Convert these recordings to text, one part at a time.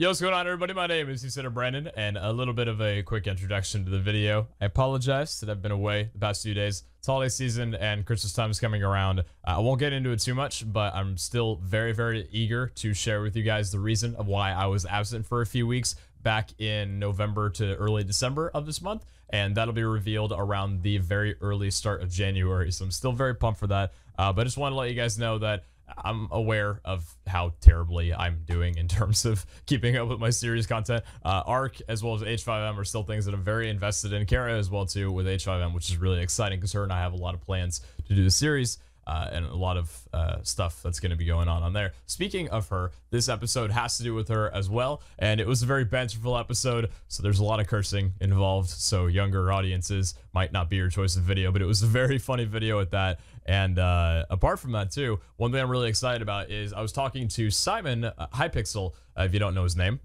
Yo, what's going on, everybody? My name is Consider Brandon, and a little bit of a quick introduction to the video. I apologize that I've been away the past few days. It's holiday season, and Christmas time is coming around. Uh, I won't get into it too much, but I'm still very, very eager to share with you guys the reason of why I was absent for a few weeks back in November to early December of this month, and that'll be revealed around the very early start of January. So I'm still very pumped for that, uh, but I just want to let you guys know that I'm aware of how terribly I'm doing in terms of keeping up with my series content. Uh, Ark as well as H5M are still things that I'm very invested in. Kara as well too with H5M, which is really exciting because her and I have a lot of plans to do the series uh, and a lot of uh, stuff that's going to be going on on there. Speaking of her, this episode has to do with her as well, and it was a very banterful episode, so there's a lot of cursing involved. So younger audiences might not be your choice of video, but it was a very funny video at that. And uh, apart from that, too, one thing I'm really excited about is I was talking to Simon uh, Hypixel. Uh, if you don't know his name,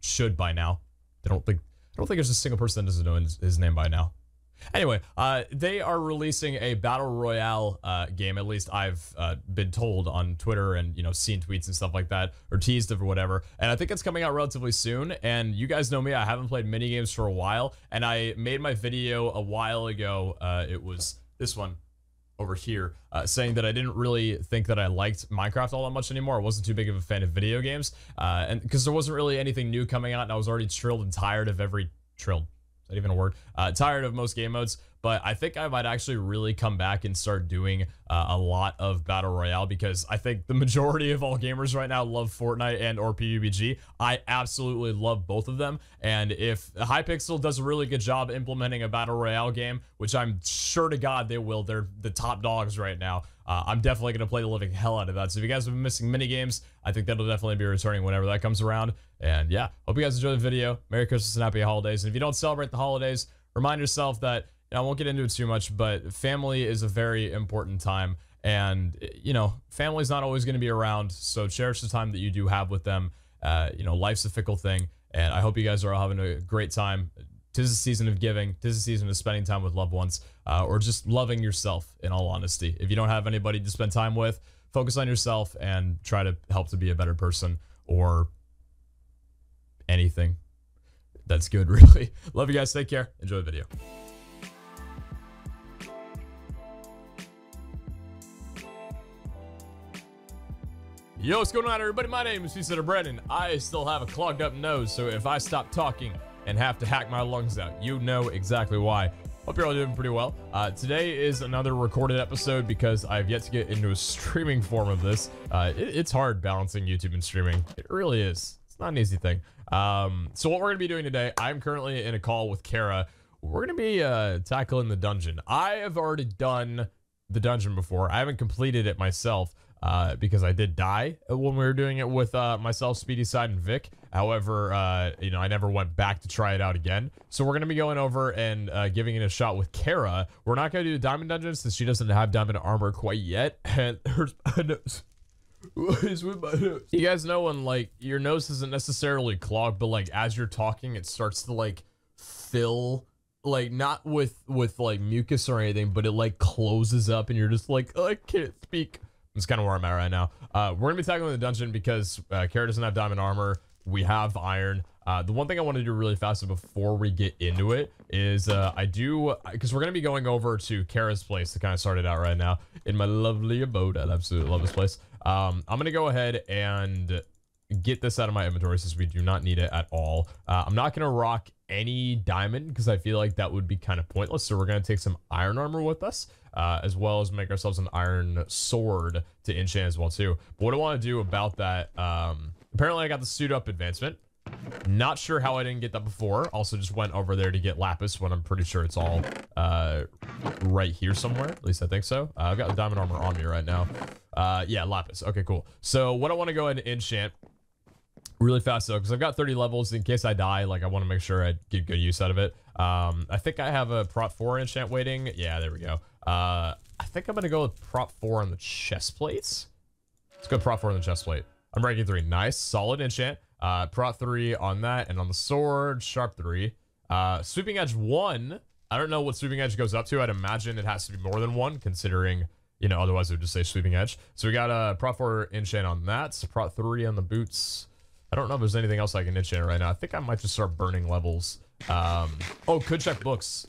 should by now. I don't think I don't think there's a single person that doesn't know his, his name by now. Anyway, uh, they are releasing a battle royale uh, game. At least I've uh, been told on Twitter and you know seen tweets and stuff like that, or teased or whatever. And I think it's coming out relatively soon. And you guys know me; I haven't played mini games for a while. And I made my video a while ago. Uh, it was this one over here uh, saying that I didn't really think that I liked Minecraft all that much anymore. I wasn't too big of a fan of video games, uh, and because there wasn't really anything new coming out, and I was already trilled and tired of every trilled is that even a word? Uh, tired of most game modes, but I think I might actually really come back and start doing uh, a lot of Battle Royale because I think the majority of all gamers right now love Fortnite and or PUBG. I absolutely love both of them, and if Hypixel does a really good job implementing a Battle Royale game, which I'm sure to God they will, they're the top dogs right now, uh, I'm definitely going to play the living hell out of that. So if you guys have been missing mini games, I think that'll definitely be returning whenever that comes around. And yeah, hope you guys enjoy the video. Merry Christmas and Happy Holidays. And if you don't celebrate the holidays, remind yourself that, I won't get into it too much, but family is a very important time. And, you know, family's not always going to be around. So cherish the time that you do have with them. Uh, you know, life's a fickle thing. And I hope you guys are all having a great time tis a season of giving tis a season of spending time with loved ones uh, or just loving yourself in all honesty if you don't have anybody to spend time with focus on yourself and try to help to be a better person or anything that's good really love you guys take care enjoy the video Yo, what's going on, everybody? My name is Consider Brennan. I still have a clogged up nose, so if I stop talking, and have to hack my lungs out. You know exactly why. Hope you're all doing pretty well. Uh, today is another recorded episode because I've yet to get into a streaming form of this. Uh, it, it's hard balancing YouTube and streaming. It really is. It's not an easy thing. Um, so what we're going to be doing today, I'm currently in a call with Kara. We're going to be uh, tackling the dungeon. I have already done the dungeon before. I haven't completed it myself uh, because I did die when we were doing it with uh, myself, Speedy Side, and Vic. However, uh, you know, I never went back to try it out again. So we're going to be going over and uh, giving it a shot with Kara. We're not going to do the Diamond Dungeon since she doesn't have Diamond Armor quite yet. And her. What is with my nose? You guys know when, like, your nose isn't necessarily clogged, but, like, as you're talking, it starts to, like, fill like not with with like mucus or anything but it like closes up and you're just like oh, i can't speak that's kind of where I'm at right now. Uh, we're gonna be tackling the dungeon because uh, Kara doesn't have diamond armor. We have iron. Uh, the one thing I want to do really fast before we get into it is uh, I do because we're gonna be going over to Kara's place to kind of start it out right now in my lovely abode. I absolutely love this place. Um, I'm gonna go ahead and get this out of my inventory since we do not need it at all. Uh, I'm not gonna rock any diamond because I feel like that would be kind of pointless. So we're gonna take some iron armor with us uh, as well as make ourselves an iron sword to enchant as well too. But what I want to do about that, um, apparently I got the suit up advancement. Not sure how I didn't get that before. Also just went over there to get lapis when I'm pretty sure it's all uh, right here somewhere. At least I think so. Uh, I've got the diamond armor on me right now. Uh, yeah, lapis. Okay, cool. So what I want to go ahead and enchant really fast though because i've got 30 levels in case i die like i want to make sure i get good use out of it um i think i have a prot 4 enchant waiting yeah there we go uh, I think I'm going to go with prot 4 on the chest plates. Let's go prot 4 on the chest plate. I'm ranking 3. Nice. Solid enchant. Uh, prot 3 on that. And on the sword, sharp 3. Uh, sweeping edge 1. I don't know what sweeping edge goes up to. I'd imagine it has to be more than 1, considering, you know, otherwise it would just say sweeping edge. So we got a uh, prot 4 enchant on that. Prot 3 on the boots. I don't know if there's anything else I can enchant right now. I think I might just start burning levels. Um, oh, could check books.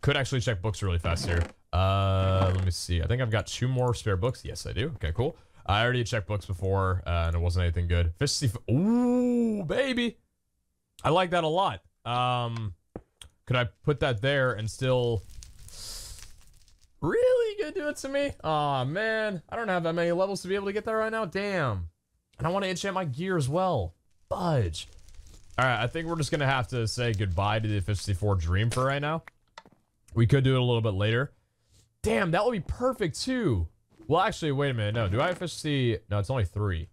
Could actually check books really fast here. Uh, let me see. I think I've got two more spare books. Yes, I do. Okay, cool. I already checked books before, uh, and it wasn't anything good. Fish sea. Ooh, baby. I like that a lot. Um, could I put that there and still really gonna do it to me? Aw, oh, man. I don't have that many levels to be able to get that right now. Damn. And I want to enchant my gear as well. Budge. All right, I think we're just gonna have to say goodbye to the Efficiency 4 Dream for right now. We could do it a little bit later. Damn, that would be perfect too. Well, actually, wait a minute. No, do I Efficiency? No, it's only three.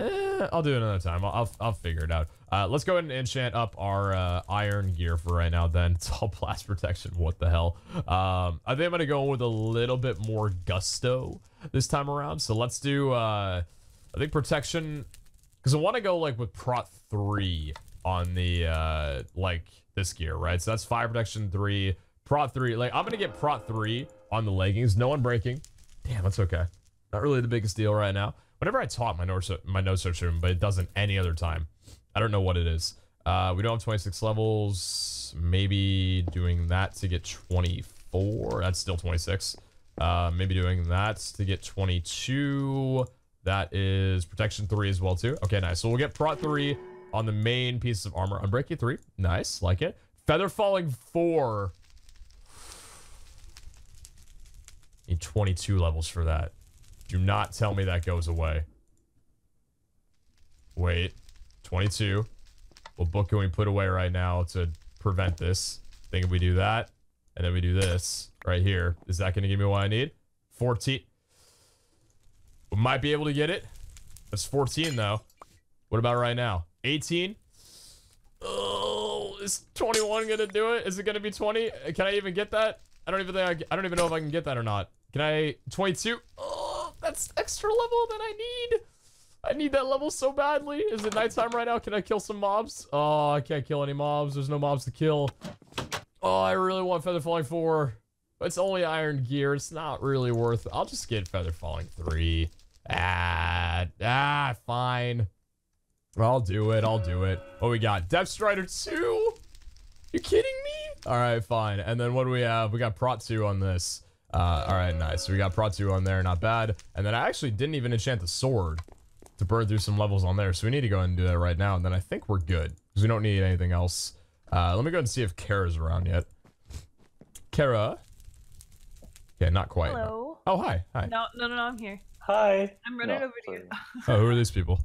Eh, I'll do it another time. I'll, I'll, I'll figure it out. Uh, let's go ahead and enchant up our uh, iron gear for right now then. It's all blast protection. What the hell? Um, I think I'm going to go with a little bit more gusto this time around. So let's do, uh, I think protection, because I want to go like with prot 3 on the, uh, like this gear, right? So that's fire protection 3, prot 3. Like I'm going to get prot 3 on the leggings. No one breaking. Damn, that's okay. Not really the biggest deal right now. Whenever I talk, my notes my notes are room, but it doesn't any other time. I don't know what it is. Uh, we don't have 26 levels. Maybe doing that to get 24. That's still 26. Uh, maybe doing that to get 22. That is protection 3 as well, too. Okay, nice. So we'll get prot 3 on the main piece of armor. Unbreaking 3. Nice. Like it. Feather falling 4. Need 22 levels for that. Do not tell me that goes away. Wait. 22. What book can we put away right now to prevent this? I think if we do that, and then we do this right here, is that going to give me what I need? 14. We might be able to get it. That's 14, though. What about right now? 18? Oh, is 21 going to do it? Is it going to be 20? Can I even get that? I don't even think I, I don't even know if I can get that or not. Can I 22? Oh, that's extra level that I need. I need that level so badly. Is it nighttime right now? Can I kill some mobs? Oh, I can't kill any mobs. There's no mobs to kill. Oh, I really want Feather Falling 4. It's only Iron Gear. It's not really worth it. I'll just get Feather Falling 3. Ah, ah, fine. I'll do it. I'll do it. What we got? Depth Strider 2? You kidding me? All right, fine. And then what do we have? We got Prot 2 on this. Uh, all right, nice. So we got Prot 2 on there. Not bad. And then I actually didn't even enchant the sword to burn through some levels on there. So we need to go ahead and do that right now. And then I think we're good because we don't need anything else. Uh, let me go and see if Kara's around yet. Kara. Yeah, not quite. Hello. Oh, hi. Hi. No, no, no, no, I'm here. Hi. I'm running No, over to you. Oh, who are these people?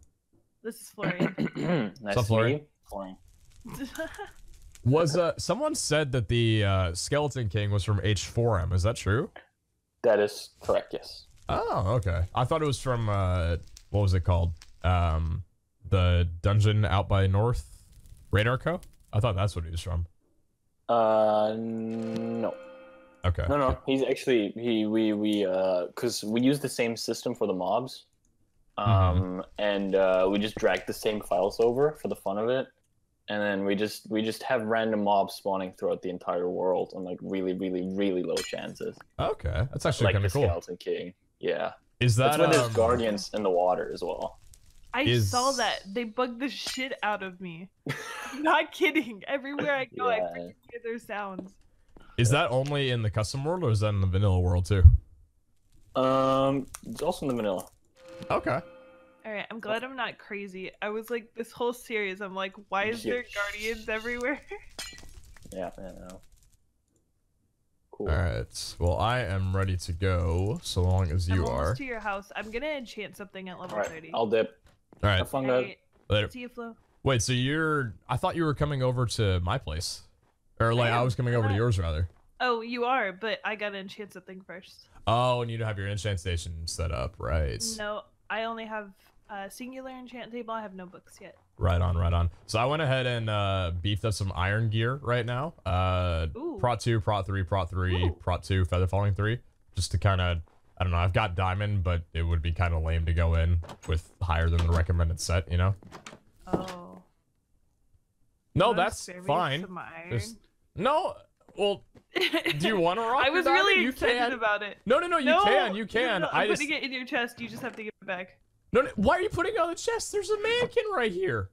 this is Florian. nice up, to Florian? meet you. Florian. Was uh someone said that the uh, Skeleton King was from H4M? Is that true? That is correct, yes. Oh, okay. I thought it was from uh what was it called? Um the dungeon out by North Radar Co? I thought that's what he was from. Uh, no. Okay. No, no. He's actually, he, we, we, uh, cause we use the same system for the mobs. Mm-hmm. Um, and, uh, we just drag the same files over for the fun of it. And then we just, we just have random mobs spawning throughout the entire world on like really, really, really low chances. Okay. That's actually like kind the of cool. Skeleton King. Yeah. Is that That's when there's um, guardians in the water as well. I Is- saw that. They bugged the shit out of me. Not kidding. Everywhere I go, I Yeah. freaking hear their sounds. Is that only in the custom world or is that in the vanilla world too? Um, it's also in the vanilla. Okay. All right, I'm glad I'm not crazy. I was like, this whole series, I'm like, why is there guardians everywhere? Yeah, yeah, no. Cool. All right. Well, I am ready to go so long as you I'm are. to your house. I'm gonna enchant something at level All right, 30. I'll dip. All right. Have fun, All guys. right, Later. See you, Flo. Wait, so you're I thought you were coming over to my place. Or like I am. was coming over to yours rather. Oh, you are, but I gotta enchant something first. Oh, and you don't have your enchant station set up, right? No, I only have a singular enchant table. I have no books yet. Right on, right on. So I went ahead and uh, beefed up some iron gear right now. Uh, Ooh. Prot 2, Prot 3, Prot 3, Ooh. Prot 2, Feather Falling 3. Just to kind of, I don't know, I've got Diamond, but it would be kind of lame to go in with higher than the recommended set, you know? Oh. No, that's fine. some iron? No, well, do you want to rock I was really You excited can. about it. No, no, no, you no, can, you can. no, I I'm just, putting it in your chest. You just have to give it back. No, no, why are you putting it on the chest? There's a mannequin right here.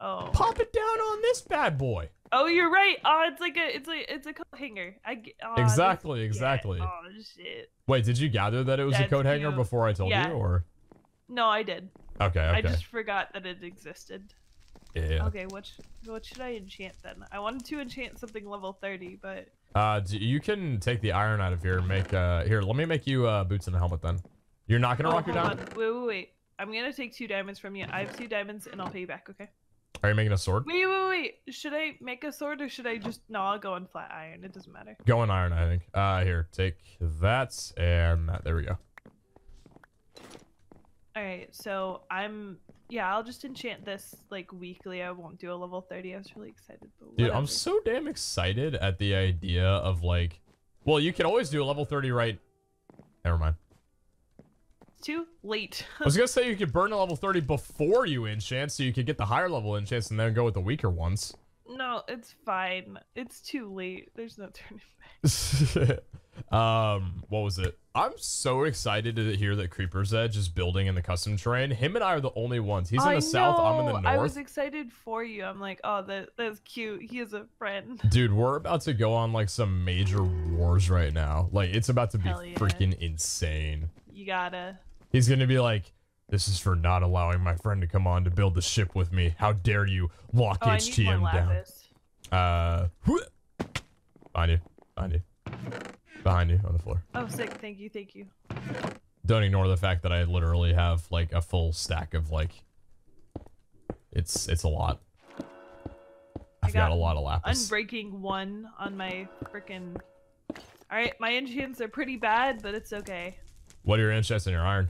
Oh. Pop it down on this bad boy. Oh, you're right. Oh, it's like a, it's like, it's a coat hanger. I. Oh, Exactly, exactly. Oh shit. Wait, did you gather that it was a That's coat hanger before I told Yeah. you, or No, I did. okay, okay. I just forgot that it existed. yeah. Okay, what sh- what should I enchant then? I wanted to enchant something level 30, but Uh, you can take the iron out of here and make uh here. Let me make you uh boots and a helmet then. You're not gonna oh, rock your down. on. Wait, wait, wait. I'm gonna take two diamonds from you. I have two diamonds, and I'll pay you back. Okay. Are you making a sword? Wait, wait, wait. Should I make a sword or should I just? No, I'll go on flat iron. It doesn't matter. Go in iron, I think. Uh, here, take that and that. There we go. All right. So I'm. Yeah, I'll just enchant this like weekly. I won't do a level 30. I was really excited. But Dude. I'm so damn excited at the idea of like, well, you can always do a level 30 right. Never mind. Too late. I was gonna say you could burn a level 30 before you enchant, so you could get the higher level enchants and then go with the weaker ones. no, it's fine. It's too late. There's no turning back. um, what was it? I'm so excited to hear that Creeper's Edge is building in the custom terrain. Him and I are the only ones. He's in I the south, I'm in the north. I was excited for you. I'm like, oh, that that's cute. He is a friend. Dude, we're about to go on like some major wars right now. Like it's about to be yeah. freaking insane. You gotta. He's gonna be like, "This is for not allowing my friend to come on to build the ship with me. How dare you lock Oh, HTM down?" Uh, behind you, behind you, behind you on the floor. Oh, sick. Thank you. Thank you. Don't ignore the fact that I literally have like a full stack of like. It's it's a lot. I've got, got a lot of lapis. Unbreaking one on my freaking. All right, my enchants are pretty bad, but it's okay. what are your enchants and your iron?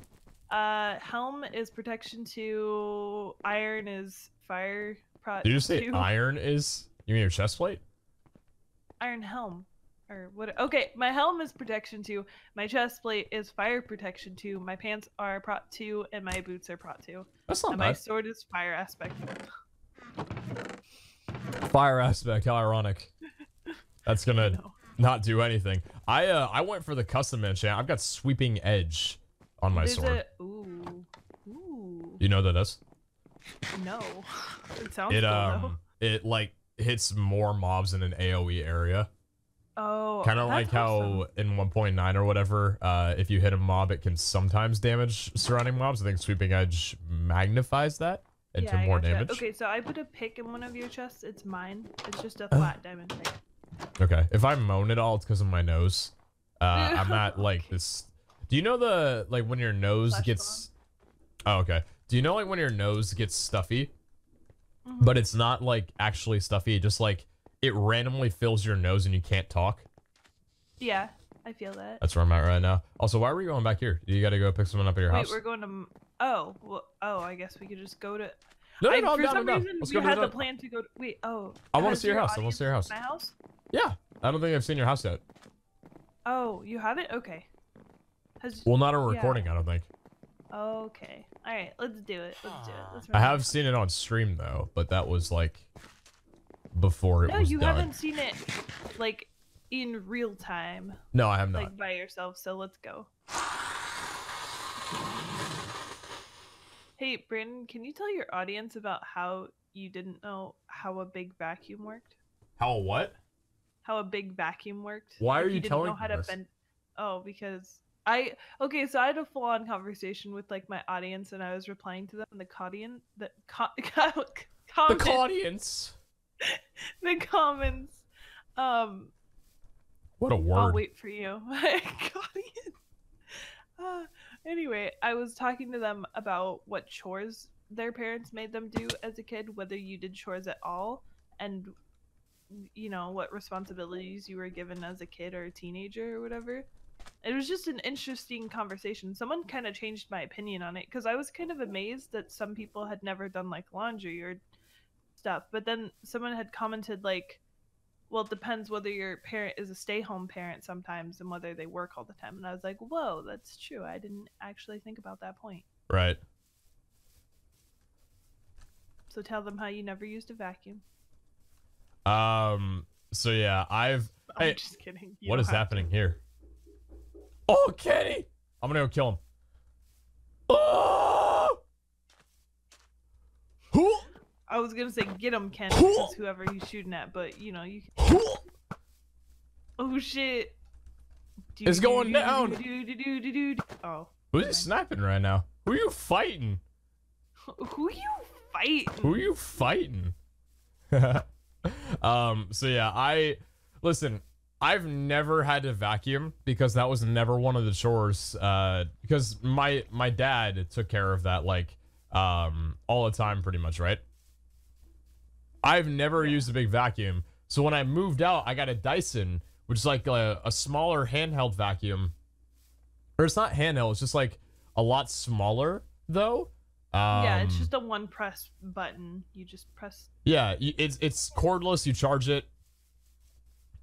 Uh, helm is protection two. Iron is fire. Pro- Did you say two. iron is? You mean your chest plate? Iron helm, or what? Okay, my helm is protection two. My chest plate is fire protection two. My pants are prot two, and my boots are prot two. That's not And my sword is fire aspect. Fire aspect, how ironic. That's gonna not do anything. I uh I went for the custom enchant. I've got sweeping edge on my There's sword. a ooh ooh You know that is? no. It sounds It cool um it like hits more mobs in an AoE area. Oh, Kind of like how awesome. in 1.9 or whatever, uh if you hit a mob it can sometimes damage surrounding mobs. I think sweeping edge magnifies that into Yeah, more gotcha. damage. Okay, so I put a pick in one of your chests. It's mine. It's just a flat diamond pick. Okay. If I moan at all, it's because of my nose. Uh, I'm not like this. Do you know the like when your nose Flesh gets? Oh, okay. Do you know like when your nose gets stuffy, Mhm. but it's not like actually stuffy. Just like it randomly fills your nose and you can't talk. Yeah, I feel that. That's where I'm at right now. Also, why are we going back here? You got to go pick someone up at your Wait, house. we're going to. Oh, well, oh, I guess we could just go to. No, no, I, no, for down, some down. reason, Let's we go to had the. plan to go. To, wait, oh. I wanna see your house. I wanna see your house. My house? Yeah, I don't think I've seen your house yet. Oh, you have it? Okay. Has Well, not a Yeah. recording. I don't think. Okay. All right. Let's do it. Let's do it. Let's I have it. seen it on stream though, but that was like before it No, was you done. haven't seen it like in real time, No, I have not. like by yourself. So let's go. Hey, Brandon, can you tell your audience about how you didn't know how a big vacuum worked? How a what? How a big vacuum worked? Why are you didn't telling know how to this? bend? Oh, because I okay. So I had a full-on conversation with like my audience, and I was replying to them. The audience, the co- The comment, audience. the comments. Um, What a word! I'll wait for you. My audience. Uh, anyway, I was talking to them about what chores their parents made them do as a kid, whether you did chores at all, and you know what responsibilities you were given as a kid or a teenager or whatever. It was just an interesting conversation. Someone kind of changed my opinion on it because I was kind of amazed that some people had never done like laundry or stuff, but then someone had commented like well, it depends whether your parent is a stay home parent sometimes and whether they work all the time. And I was like, whoa, that's true. I didn't actually think about that point. Right. So tell them how you never used a vacuum. Um. So yeah, I've. I'm Hey, just kidding. You what is have to. happening here? Oh, Kenny! I'm gonna go kill him. Oh! Who? I was gonna say get him, Kenny, whoever he's shooting at, but you know you. Oh shit! Do, it's do, going do, down. Oh. Who's okay. sniping right now? Who are you fighting? Who are you fighting? Who are you fighting? um. So yeah, I listen. I've never had to vacuum because that was never one of the chores. Uh, because my my dad took care of that like um all the time, pretty much, right? I've never used a big vacuum, so when I moved out, I got a Dyson, which is like a, a smaller handheld vacuum, or it's not handheld, it's just like a lot smaller though. Um, yeah, it's um, just a one press button. You just press. Yeah, it's it's cordless. You charge it.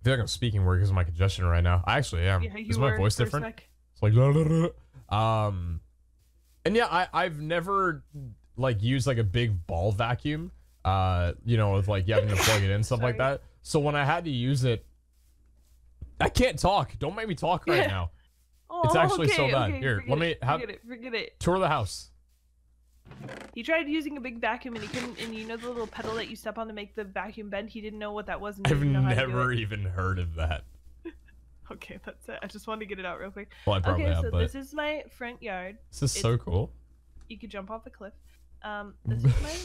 I feel like I'm speaking weird because of my congestion right now. I actually am. Yeah, Is my voice different? It's like blah, blah, blah. um, and yeah, I I've never like used like a big ball vacuum. Uh, you know, with like you having to plug it in stuff like that. So when I had to use it, I can't talk. Don't make me talk right now. oh, it's actually okay, so bad. Okay, Here, let me have forget it. Forget it. Tour the house. He tried using a big vacuum and he couldn't. And you know the little pedal that you step on to make the vacuum bend. He didn't know what that was. I've never even heard of that. okay, that's it. I just wanted to get it out real quick. Well, I probably okay, have, so but... this is my front yard. This is it's, so cool. You could jump off a cliff. Um, this is my.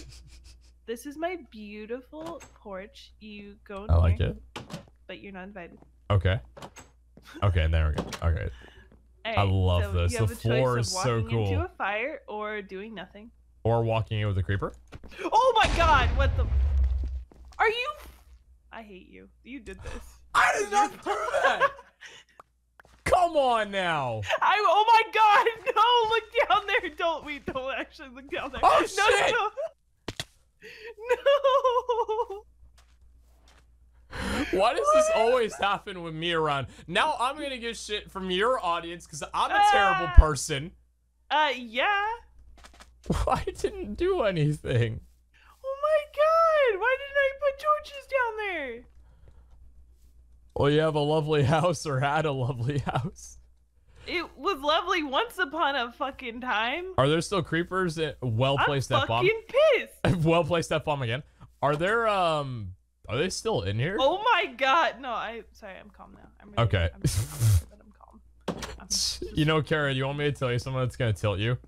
This is my beautiful porch. You go. In I like it. But you're not invited. Okay. Okay, there we go. Okay. Right, I love so this. The floor is so cool. Into a fire or doing nothing. Or walking in with a creeper. Oh my god! What the? Are you? I hate you. You did this. I did not do that. Come on now. I. Oh my god! No, look down there. Don't we? Don't actually look down there. Oh no, shit! No. no. Why does this always happen with me around? Now I'm gonna get shit from your audience because I'm a terrible uh, person. Uh, yeah. I didn't do anything. Oh my god! Why didn't I put torches down there? Well, you have a lovely house or had a lovely house. It was lovely once upon a fucking time. Are there still creepers? Well placed that bomb. fucking pissed. well placed that bomb again. Are there um are they still in here? Oh my god. No, I sorry, I'm calm now. I'm really, okay. I'm, I'm calm. I'm you know, Karen, you want me to tell you something that's gonna tilt you?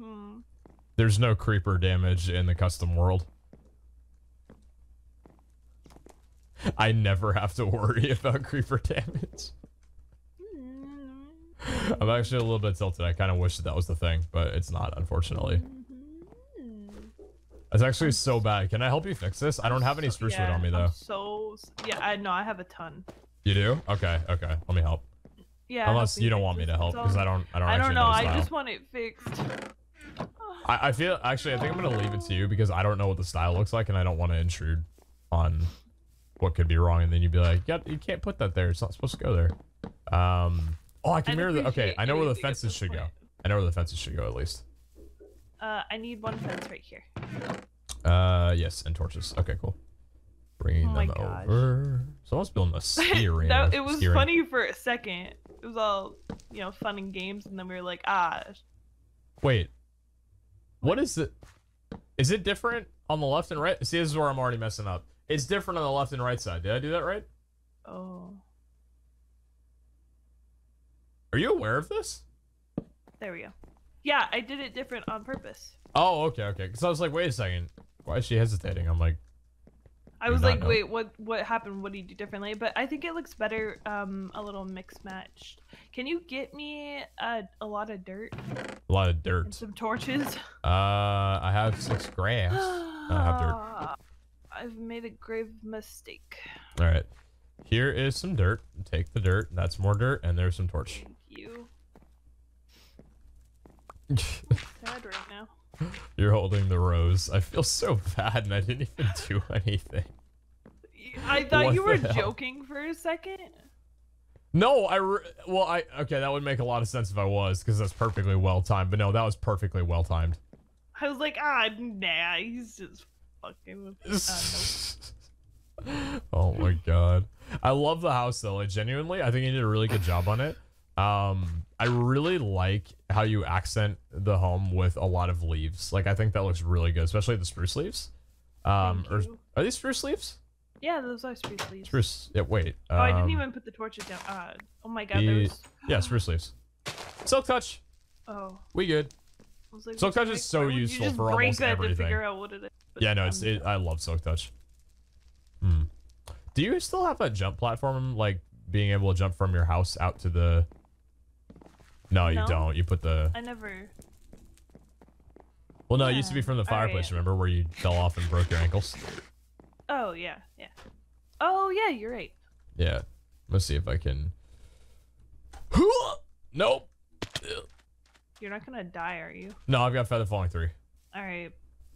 Hmm. There's no creeper damage in the custom world. I never have to worry about creeper damage. I'm actually a little bit tilted. I kind of wish that, that was the thing, but it's not, unfortunately. It's actually so bad. Can I help you fix this? I don't have any spruce yeah, wood on me though. I'm so yeah, I know I have a ton. You do? Okay, okay. Let me help. Yeah. Unless you don't want me to help because I don't. I don't. I don't know. know I just want it fixed. I, I feel actually. I think I'm gonna leave it to you because I don't know what the style looks like and I don't want to intrude on what could be wrong. And then you'd be like, "Yeah, you can't put that there. It's not supposed to go there." Um. Oh, I can mirror the. Okay, I know where the fences should point. go. I know where the fences should go at least. Uh, I need one fence right here. Uh, yes, and torches. Okay, cool. Bringing oh them gosh. over. Someone's building a ski arena. that, it was funny for a second. It was all, you know, fun and games, and then we were like, ah. Wait. What is it? Is it different on the left and right? See, this is where I'm already messing up. It's different on the left and right side. Did I do that right? Oh. Are you aware of this? There we go. Yeah, I did it different on purpose. Oh, okay, okay. Because I was like, wait a second. Why is she hesitating? I'm like, I was like, know. wait, what what happened? What do you do differently? But I think it looks better, um, a little mix matched. Can you get me a, a lot of dirt? A lot of dirt. And some torches. Uh, I have six grass. I have dirt. I've made a grave mistake. All right. Here is some dirt. Take the dirt. That's more dirt, and there's some torch. Thank you. Sad right now. You're holding the rose. I feel so bad, and I didn't even do anything. I thought what you were joking for a second. No, I well, I okay. That would make a lot of sense if I was, because that's perfectly well timed. But no, that was perfectly well timed. I was like, ah, nah, he's just fucking with. Uh, oh my god, I love the house though. Like genuinely, I think he did a really good job on it. Um, I really like how you accent the home with a lot of leaves. Like I think that looks really good, especially the spruce leaves. Um, or are these spruce leaves? Yeah, those are spruce leaves. Spruce. Yeah, wait. Oh, I didn't um, even put the torches down. Uh, oh my god, the- there's. Yeah, spruce leaves. Silk touch. Oh. We good. Like, silk touch is so Why would you useful for almost that everything. To figure out what it is. Yeah, no, it's. It, I love silk touch. Hmm. Do you still have that jump platform, like being able to jump from your house out to the? No, you No. don't. You put the. I never. Well, no, it used to be from the fireplace. Remember where you fell off and broke your ankles? Oh yeah, yeah. Oh yeah, you're right. Yeah. Let's see if I can. Nope. You're not gonna die, are you? No, I've got feather falling three. All right.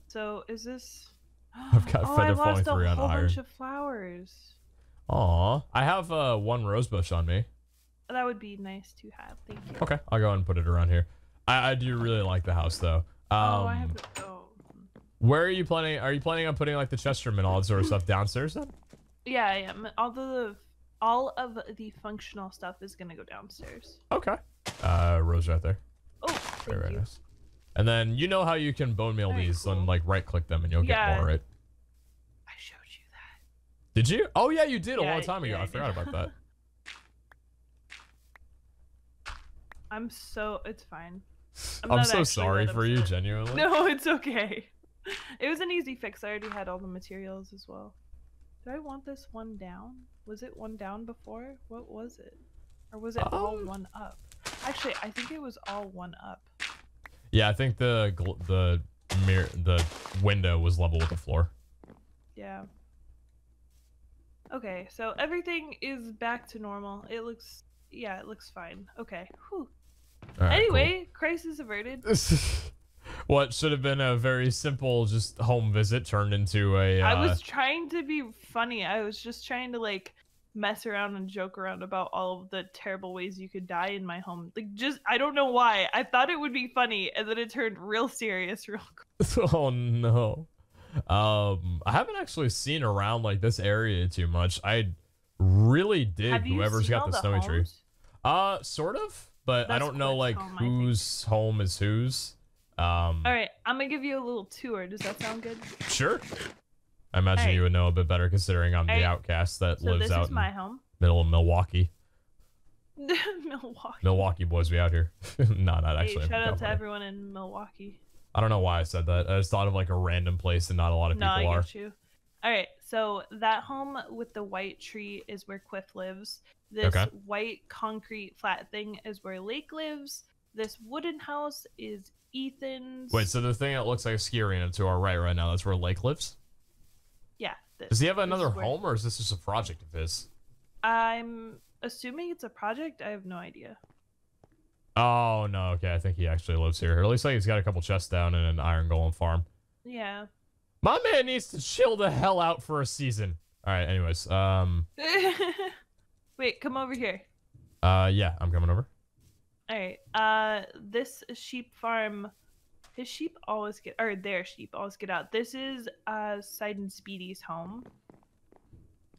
So is this? I've got oh, feather I falling lost a three on whole iron. bunch of flowers. Aw, I have uh, one rose bush on me. That would be nice to have. Thank you. Okay, I'll go ahead and put it around here. I, I do really like the house though. Um, oh, I have. To, oh. where are you planning? Are you planning on putting like the chest room and all that sort of stuff downstairs then? Yeah, I am. All the all of the functional stuff is gonna go downstairs. Okay. Uh, rose right there. Oh, Very, very nice. And then you know how you can bone meal Very these cool. and like right click them and you'll Yeah. get more, right? I showed you that. Did you? Oh yeah, you did a long time ago. yeah, I I forgot about that. I'm so. It's fine. I'm I'm, so sorry for you, genuinely. No, it's okay. It was an easy fix. I already had all the materials as well. Do I want this one down? Was it one down before? What was it? Or was it all Um, one up? Actually, I think it was all one up. Yeah, I think the the mirror the window was level with the floor. Yeah. Okay, so everything is back to normal. It looks, yeah, it looks fine. Okay. Whew. Right, cool. anyway, crisis averted. what should have been a very simple just home visit turned into a uh, I was trying to be funny. I was just trying to like mess around and joke around about all of the terrible ways you could die in my home. Like just I don't know why. I thought it would be funny and then it turned real serious real quick. oh no um i haven't actually seen around like this area too much i really dig whoever's got all the snowy tree homes? uh sort of but i don't know like home, whose home is whose um All right, I'm going to give you a little tour. Does that sound good? sure i imagine Alright. you would know a bit better considering i'm the Alright, outcast that So lives out is in my home. middle of milwaukee Milwaukee. milwaukee boys we out here no not actually hey, shout out to everyone in Milwaukee. i don't know why i said that i just thought of like a random place and not a lot of No, people I are get you. All right, so that home with the white tree is where Quiff lives. This Okay. white concrete flat thing is where Lake lives. This wooden house is Ethan's. wait so the thing that looks like a ski arena to our right right now that's where lake lives yeah. Does he have another where- home, or is this just a project of his? I'm assuming it's a project. I have no idea. Oh no, okay. I think he actually lives here. Or at least like he's got a couple chests down and an iron golem farm. Yeah. My man needs to chill the hell out for a season. All right. Anyways, um, Wait, come over here. uh, yeah, I'm coming over. All right. Uh, this sheep farm, his sheep always get, or their sheep always get out. This is uh Side and Speedy's home.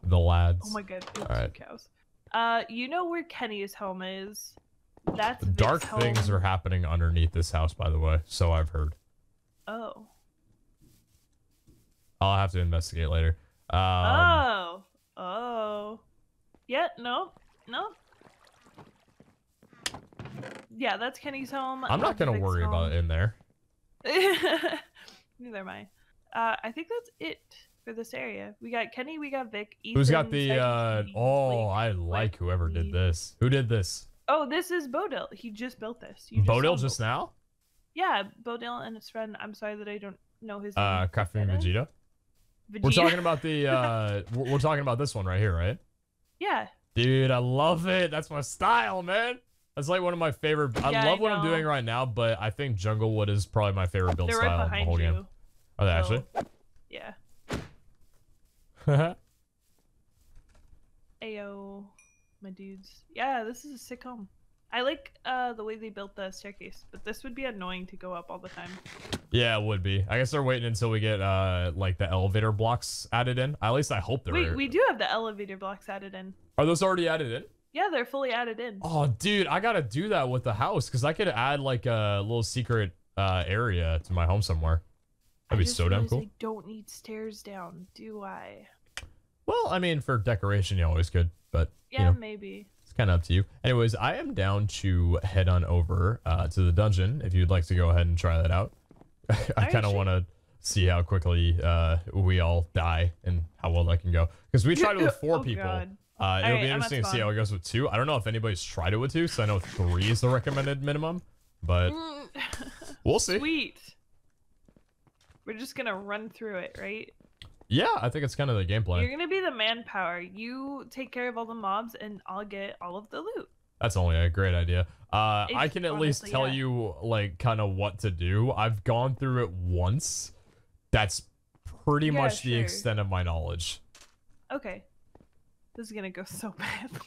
The lads. Oh my god, All right. cows. Uh, you know where Kenny's home is? That's The dark Vic's things are happening underneath this house, by the way. So I've heard. Oh. I'll have to investigate later. Um, oh. Oh. Yeah. No. No. Yeah, that's Kenny's home. I'm not gonna worry about it in there. Neither am I. Uh, I think that's it for this area. We got Kenny, we got Vic. Ethan, Who's got the? Uh Oh. I like whoever did this. Who did this? Oh, this is Bodil. He just built this. You just Bodil just now? Yeah, Bodil and his friend. I'm sorry that I don't know his name. Uh, Coffee and Vegeto? Vegeto. We're talking about the uh we're talking about this one right here, right? Yeah. Dude, I love it. That's my style, man. That's like one of my favorite. I Yeah, I love what I'm doing right now, but I think Junglewood is probably my favorite build They're style right in the behind whole you. game. Are they actually? Yeah. Ayo, my dudes. Yeah, this is a sick home. I like uh the way they built the staircase, but this would be annoying to go up all the time. yeah, it would be. I guess they're waiting until we get uh like the elevator blocks added in. At least I hope they're. Wait, we do have the elevator blocks added in. Are those already added in? Yeah, they're fully added in. Oh, dude, I gotta do that with the house because I could add like a little secret uh area to my home somewhere. That'd I be just so damn cool. I don't need stairs down, do I? Well, I mean, for decoration, you always could, but Yeah, you know, maybe. Kind of up to you. Anyways, I am down to head on over uh, to the dungeon if you'd like to go ahead and try that out. I kind of want to see how quickly uh, we all die and how well that can go. Because we tried it with four Oh, people. God. Uh, it'll Alright, be interesting to see how it goes with two. I don't know if anybody's tried it with two, so I know three is the recommended minimum, but Mm, we'll see. Sweet. We're just gonna run through it, right? Yeah, I think it's kind of the game plan. You're gonna be the manpower. You take care of all the mobs, and I'll get all of the loot. That's only a great idea. Uh, I can at least tell yeah. you like kind of what to do. I've gone through it once. That's pretty Yeah, much the extent of my knowledge. Okay. This is gonna go so badly.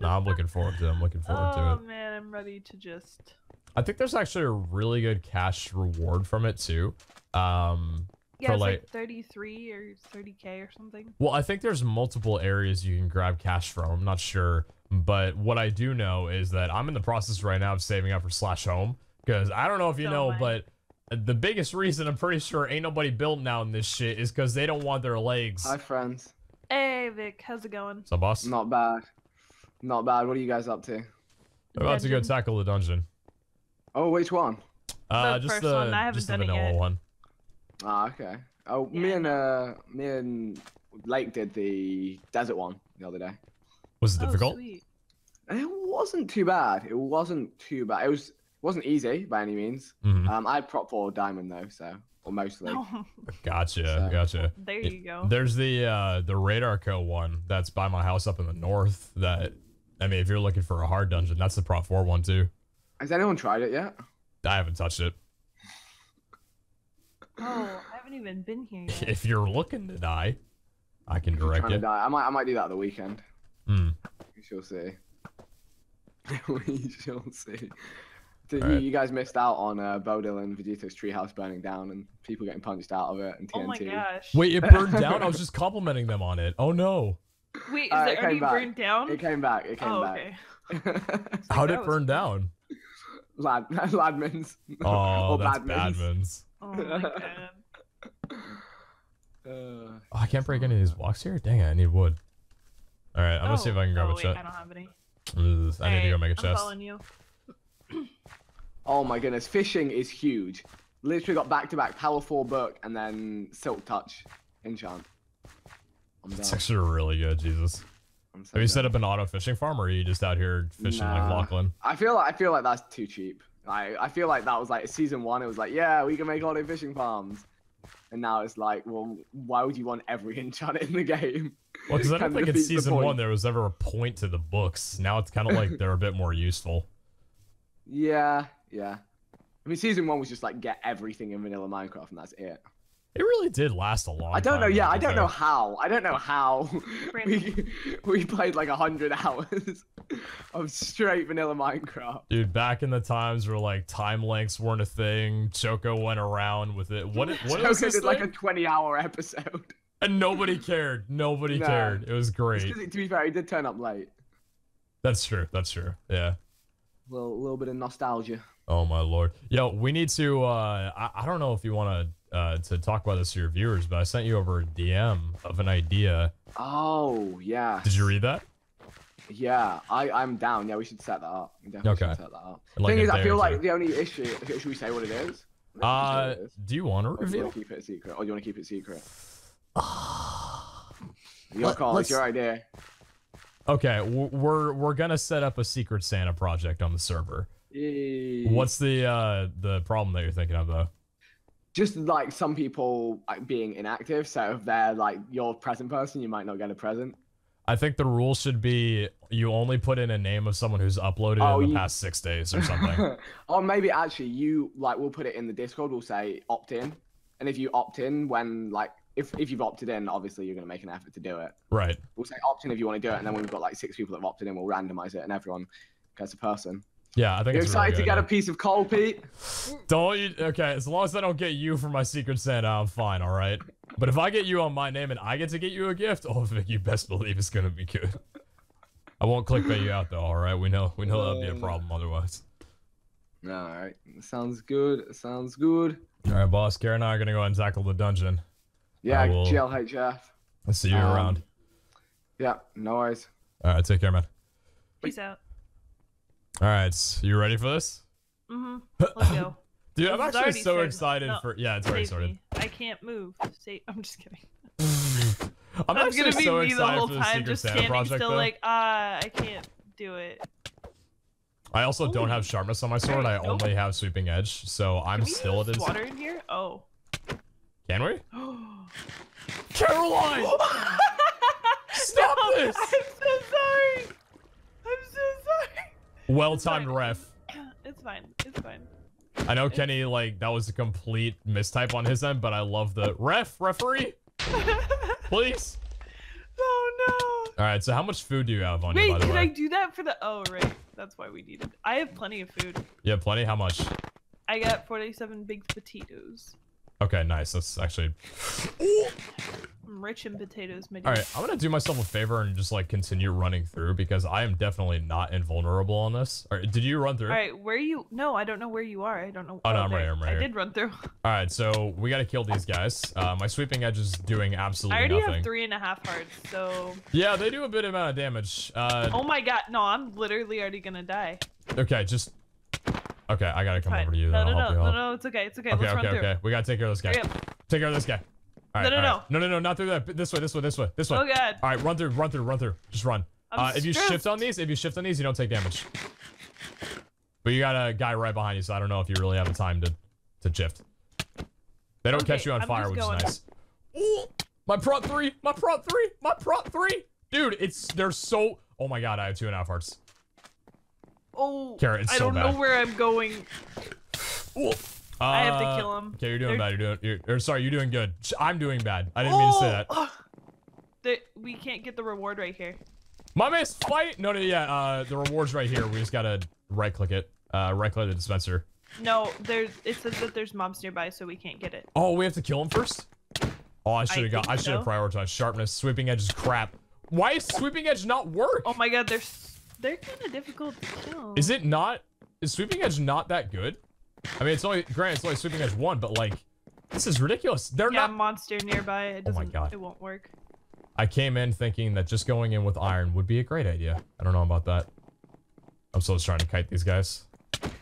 No, I'm looking forward to it. I'm looking forward to it. oh man, I'm ready to just. I think there's actually a really good cash reward from it too. Um, Yeah, For, it's like, like- 33 or 30k or something. well, I think there's multiple areas you can grab cash from. I'm not sure, but what I do know is that I'm in the process right now of saving up for slash home because I don't know if you So know, am but the biggest reason I'm pretty sure ain't nobody building out in this shit is because they don't want their legs. Hi, friends. Hey Vic, how's it going? So, boss, Not bad. Not bad. What are you guys up to? we're about to go tackle the dungeon. Oh, which one? Uh, The just first the one, I haven't just the done it vanilla yet. one. Ah, okay. Oh, me and uh, me and Lake did the desert one the other day. Was it Oh, difficult? sweet. It wasn't too bad. It wasn't too bad. It was wasn't easy by any means. Mhm. Um, I had prot four diamond though, so or mostly. Oh, Gotcha, So- gotcha. there you go. There's the uh the radar co one that's by my house up in the north. That I mean, if you're looking for a hard dungeon, that's the Prot Four one too. Has anyone tried it yet? I haven't touched it. Oh, I haven't even been here yet. If you're looking to die, I can direct Trying to die. I might I might do that at the weekend. Hmm. We shall see. we shall see. Did you, Alright. you guys missed out on uh, Bodil and Vegeto's treehouse burning down and people getting punched out of it and TNT. Oh my gosh. Wait, it burned down. I was just complimenting them on it. Oh no! Wait, is Uh, it it already back. burned down? It came back. It came oh, back. okay. How'd it burn down? Lad, ladmins. Oh, Or that's badmins. Badmans. Oh my god. Uh, Oh, I can't break any of these blocks here. Dang it! I need wood. All right, I'm gonna see if I can grab oh, a wait, chest. I don't have any. Ugh, I need to go Alright, make a I'm chest. following you. oh my goodness, fishing is huge. Literally got back to back Power 4 book and then Silk Touch enchant. I'm It's done. actually really good. Jesus. So Have you done. set up an auto fishing farm, or are you just out here fishing like Nah. Lachlan? I feel like I feel like that's too cheap. I I feel like that was like season one. It was like, yeah, we can make auto fishing farms, and now it's like, well, why would you want every enchant in the game? Well, because I don't think in the season one there was ever a point to the books. Now it's kind of like they're a bit more useful. Yeah, yeah. I mean, season one was just like get everything in vanilla Minecraft, and that's it. It really did last a long. I don't know. Yeah, I don't know how. I don't know how we we played like a hundred hours of straight vanilla Minecraft. Dude, back in the times where like time lengths weren't a thing, Choco went around with it. What? What Joker was this did like a twenty-hour episode. And nobody cared. Nobody Nah. cared. It was Just great. 'cause it- to be fair, he did turn up late. That's true. That's true. Yeah. A little, little bit of nostalgia. Oh my lord. Yo, we need to. uh I, I don't know if you want to uh to talk about this to your viewers, but I sent you over a DM of an idea. Oh yeah. Did you read that? Yeah, I I'm down. Yeah, we should set that up. We definitely Okay. set that up. Like Thing is, I feel like the only issue. Should we say what it is? I think we should say Uh, it is. do you want to Or do you reveal? want to keep it a secret? Or do you want to keep it secret? Your call. let's- It's your idea. Okay, we're we're gonna set up a secret Santa project on the server. Yay. What's the uh the problem that you're thinking of though? Just like some people like, being inactive? So if they're like your present person, you might not get a present. I think the rule should be you only put in a name of someone who's uploaded Oh, in the you- past six days or something. or maybe actually you like we'll put it in the Discord. We'll say opt in, and if you opt in when like if if you've opted in, obviously you're gonna make an effort to do it. right. We'll say opt in if you want to do it, and then when we've got like six people that have opted in, we'll randomize it, and everyone gets a person. Yeah, I think You're it's a really excited to get a piece of coal, Pete? Don't you? Okay, as long as I don't get you for my secret Santa, I'm fine. All right. But if I get you on my name and I get to get you a gift, oh, Vic, you best believe it's gonna be good. I won't clickbait you out though. All right, we know we know that'd be a problem otherwise. All right, sounds good. Sounds good. All right, boss. Kara and I are gonna go ahead and tackle the dungeon. Yeah, will- GLHF. I'll see you Um, around. Yeah, no worries. All right, take care, man. Peace out. All right, you ready for this? Mm-hmm. Let's go. Dude, I'm actually so started. excited No, for. Yeah, it's already started. me. I can't move. Save. I'm just kidding. I'm That's actually gonna be so me the whole time, just Santa standing project, still, though. like ah, I can't do it. I also don't have sharpness on my sword. I nope. only have sweeping edge, so I'm still at water in here. Oh. Can we? no, Caroline, stop this! I'm so sorry. I'm so sorry. Well-timed ref. It's fine. It's fine. I know Kenny, like that was a complete mistype on his end, but I love the ref, referee, please. oh no. All right, so how much food do you have on no. you, Wait, did way? I do that for the? Oh right, that's why we needed. I have plenty of food. You have plenty. How much? I got 47 big potatoes. Okay, nice. That's actually. I'm rich in potatoes, dude. All right, I'm gonna do myself a favor and just like continue running through because I am definitely not invulnerable on this. All right, did you run through? All right, where you? No, I don't know where you are. I don't know. Oh, no, I'm right here, I'm right I here. did run through. All right, so we gotta kill these guys. Uh, my sweeping edge is doing absolutely nothing. I already nothing. have three and a half hearts, so. Yeah, they do a bit amount of damage. Uh, Oh my god, no, I'm literally already gonna die. okay, just. Okay, I gotta come Fine. over to you. no, no, help no, you no, no, it's okay, it's okay. Okay, Let's run okay, through. okay. We gotta take care of this guy. Up. Take care of this guy. All right, No, no, right. no, no, no, not through that. This way, this way, this way, this way. Oh god. All right, run through, run through, run through. Just run. I'm Uh, if you shift on these, if you shift on these, you don't take damage. But you got a guy right behind you, so I don't know if you really have the time to to shift. They don't catch you on I'm fire, which going. is nice. Ooh, my prot three, my prot three, my prot three. Dude, it's they're so. Oh my god, I have two and a half hearts. Oh, I so don't bad. know where I'm going. Ooh. I have to Uh, kill him. Okay, you're doing They're- bad. You're doing. You're, or sorry, you're doing good. I'm doing bad. I didn't mean to say that. Oh, the- we can't get the reward right here. My man's fight. No, no, yeah. Uh, the reward's right here. We just gotta right click it. Uh, right click the dispenser. No, there's. It says that there's mobs nearby, so we can't get it. Oh, we have to kill him first. Oh, I should have got. I should have so. prioritized sharpness. Sweeping edge is crap. Why is sweeping edge not work? Oh my god, they're s- they're kind of difficult to kill. Is it not? Is sweeping edge not that good? I mean, it's only granted it's only sweeping edge one, but like, this is ridiculous. They're Yeah, not. monster nearby. It Oh my doesn't. God. It won't work. I came in thinking that just going in with iron would be a great idea. I don't know about that. I'm still just trying to kite these guys.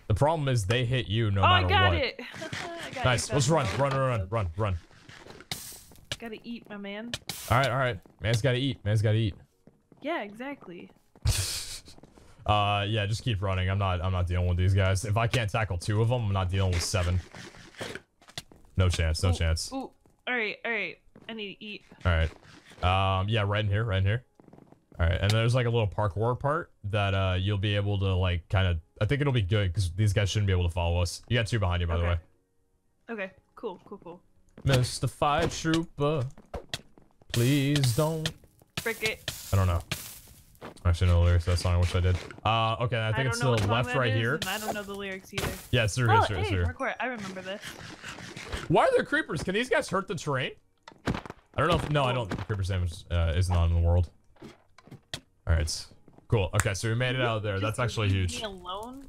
The problem is they hit you no oh, I matter got what. it. I got it! Nice. it. Let's run, run, run, run, run, run. Gotta eat, my man. All right, all right. Man's got to eat. Man's got to eat. Yeah, exactly. Uh, yeah, just keep running. I'm not. I'm not dealing with these guys. If I can't tackle two of them, I'm not dealing with seven. No chance. No Ooh, chance. Ooh. All right. All right. I need to eat. All right. Um, yeah, right in here, right in here. All right, and there's like a little parkour part that uh you'll be able to like kind of. I think it'll be good because these guys shouldn't be able to follow us. You got two behind you, by the way. Okay. Cool. Cool. Cool. Mr. Fire Trooper, please don't. Frick it. I don't know. I actually know the lyrics to that song. I wish I did. Uh, okay, I think don't it's to the left right is, here. I don't know the lyrics either. Yeah, it's through Oh. It's hey, through. parkour. I remember this. Why are there creepers? Can these guys hurt the terrain? I don't know if no, I don't. Creepers damage uh, isn't on in the world. All right, cool. Okay, so we made it out of there. That's actually leave huge. Me alone.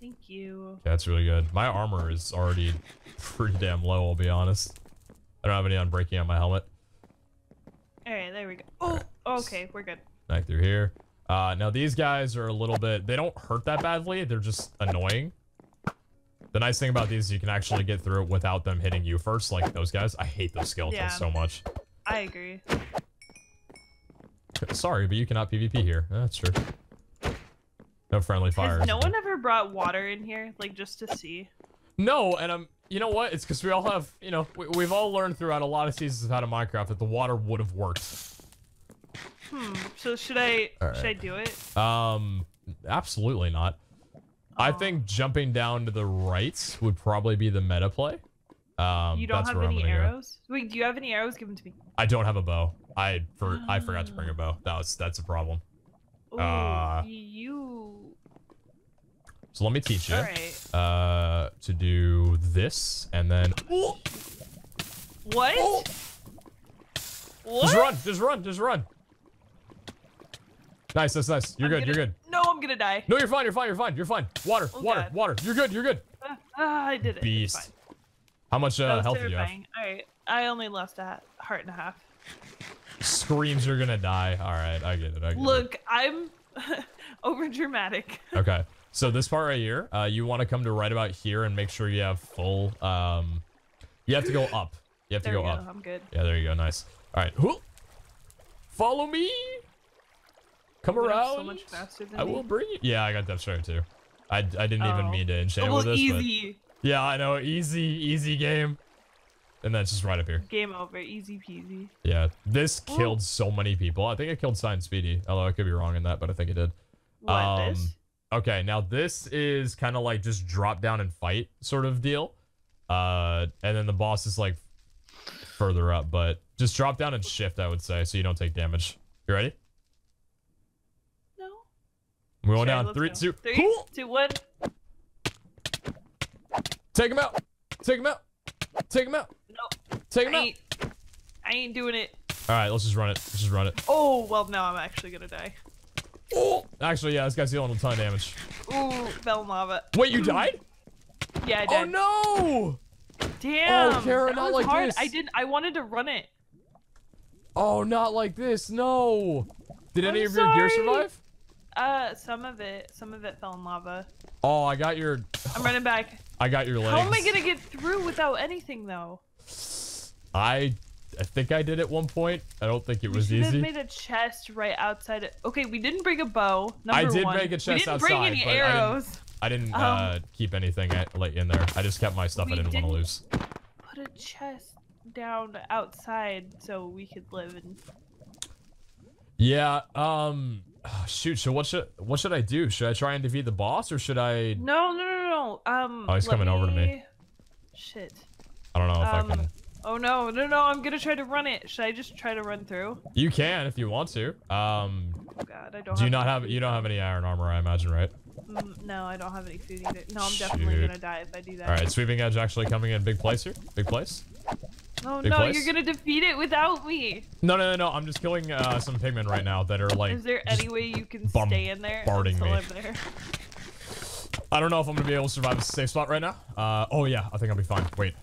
Thank you. Yeah, that's really good. My armor is already pretty damn low. I'll be honest. I don't have any on breaking on my helmet. All right. There we go. Oh. Okay. We're good. Back through here. Uh, now these guys are a little bit. They don't hurt that badly. They're just annoying. The nice thing about these is you can actually get through it without them hitting you first, like those guys. I hate those skeletons Yeah. so much. I agree. Sorry, but you cannot PvP here. That's true. No friendly fire. Has no one ever brought water in here, like just to see? No, and I'm. You know what? It's because we all have. You know, we, we've all learned throughout a lot of seasons of how to Minecraft that the water would have worked. Hmm. So should I? All Should I do it? Um, absolutely not. I Oh. think jumping down to the right would probably be the meta play. Um, you don't that's have any gonna go. arrows? Wait, do you have any arrows? Give them to me. I don't have a bow. I for I forgot to bring a bow. That was that's a problem. Ooh, Uh, you. So let me teach you All right. uh to do this and then What? What? just run, just run, just run. Nice, nice, nice. You're I'm good. You're good. No, I'm gonna die. No, you're fine. You're fine. You're fine. You're fine. Water, Oh, water, God. water. You're good. You're good. Ah, ah, I did it. Beast. How much uh, health do you have? All right, I only lost a heart and a half. Screams you're gonna die. All right, I get it. I get it. Look, I'm over dramatic. Okay. So this part right here, uh, you want to come to right about here and make sure you have full. Um, you have to go up. You have to There go go. up. I'm good. Yeah, there you go. Nice. All right. Whoo! Follow me. Come But around. so much faster than I me. will bring you. Yeah, I got Depth Strider too. I, I didn't even Oh. mean to enchant well, with this, but yeah, I know. Easy, easy game. And that's just right up here. Game over. Easy peasy. Yeah, this Ooh. killed so many people. I think it killed Science Speedy, although I could be wrong in that, but I think it did. What Um, this? Okay, now this is kind of like just drop down and fight sort of deal. Uh, and then the boss is like further up, but just drop down and shift, I would say, so you don't take damage. You ready? We're going down. Three, two, Three, cool. two, one. Take him out. Take him out. Take him out. No, Take him I out. ain't. I ain't doing it. All right, let's just run it. Let's just run it. Oh well, now I'm actually gonna die. Oh, actually, yeah, this guy's dealing a ton of damage. Ooh, fell in lava. Wait, you died? Yeah, I Oh did. no! Damn. Oh, Kara, that not was like hard. this. I didn't. I wanted to run it. Oh, not like this. No. Did any I'm of your gear survive? Uh, some of it. Some of it fell in lava. Oh, I got your. I'm running back. I got your legs. How am I gonna get through without anything though? I, I think I did at one point. I don't think it We was easy. easy. made a chest right outside. Okay, we didn't bring a bow. Number I did one. make a we chest didn't bring any but I didn't- arrows. I didn't Um, uh, keep anything like in there. I just kept my stuff I we didn't want to lose. Put a chest down outside so we could live in. Yeah. Um. Shoot. So what should what should I do? Should I try and defeat the boss or should I? No, no, no, no. Um. Oh, he's coming over to me. Shit. I don't know if Um, I can. Oh no, no, no! I'm gonna try to run it. Should I just try to run through? You can if you want to. Um. Oh god, I don't. Do you not have you don't have any iron armor? I imagine, right? Mm, no, I don't have any food either. No, I'm definitely gonna die if I do that. All right. Sweeping edge actually coming in big place here. Big place. No, Big no, place? you're gonna defeat it without me. No, no, no, no. I'm just killing uh, some pigmen right now that are like. Is there any way you can stay in there until me. I'm there? I don't know if I'm gonna be able to survive this safe spot right now. Uh, oh yeah, I think I'll be fine. Wait.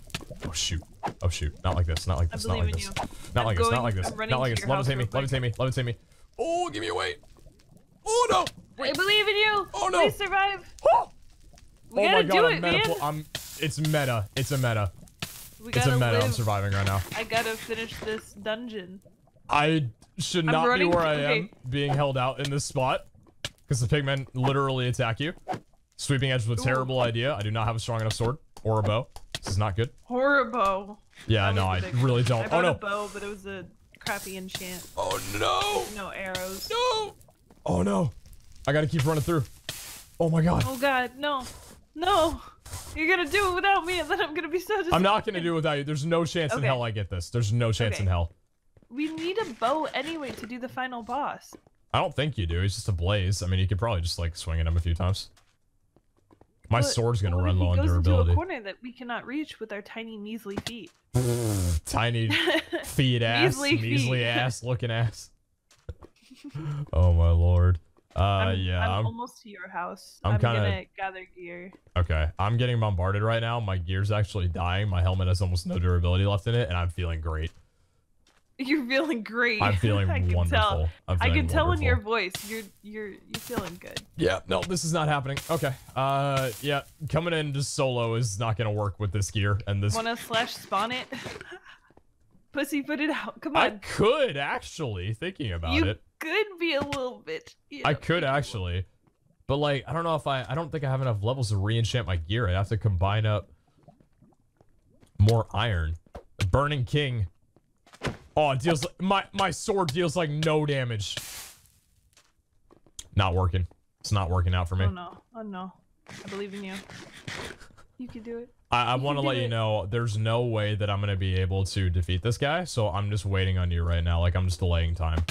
Oh shoot. Oh shoot. Not like this. Not like this. Not like this. Not like this. Not like this. Not like this. your house Levitate me. Levitate me. Levitate me. Oh, give me a weight. Oh no. I believe in you. Oh, no. Please survive. Oh, We oh my god, do I'm it, meta. man. I'm. It's meta. It's a meta. We It's gotta a meta. I'm live. surviving right now. I gotta finish this dungeon. I should I'm not running- be where I okay. am, being held out in this spot, because the pigmen literally attack you. Sweeping edge was a Ooh. terrible idea. I do not have a strong enough sword or a bow. This is not good. Horrible. Yeah, That no, I I a big- really I don't. Oh brought a no. bow, but it was a crappy enchant. Oh no. No arrows. No. Oh no. I gotta keep running through. Oh my god. Oh god, no. No. You're gonna do it without me, and then I'm gonna be so disappointed. I'm not gonna do it without you. There's no chance in hell I get this. There's no chance in hell. We need a bow anyway to do the final boss. I don't think you do. He's just a blaze. I mean, you could probably just like swing at him a few times. My But sword's gonna run low on goes into a durability. corner that we cannot reach with our tiny measly feet. Tiny feet ass, Measly measly feet. ass looking ass. oh my lord. Uh, I'm, yeah. I'm, I'm, almost to your house. I'm I'm, kinda- gonna gather gear. okay. I'm getting bombarded right now. My gear's actually dying. My helmet has almost no durability left in it, and I'm feeling great. You're feeling great. I'm feeling I can wonderful. Tell. I'm I feeling can tell in your voice. You're you're you're feeling good. Yeah, no, this is not happening. Okay. Uh, yeah, coming in just solo is not gonna work with this gear and this. Wanna slash spawn it? Pussy, put it out. Come on. I could actually thinking about you it. Could be a little bitch. Yeah, I could actually, but like I don't know if I. I don't think I have enough levels to re-enchant my gear. I have to combine up more iron. Burning King. Oh, it deals my my sword deals like no damage. Not working. It's not working out for me. Oh no. Oh no. I believe in you. You can do it. I, I want to can do let you know there's no way that I'm gonna be able to defeat this guy, so I'm just waiting on you right now. Like I'm just delaying time.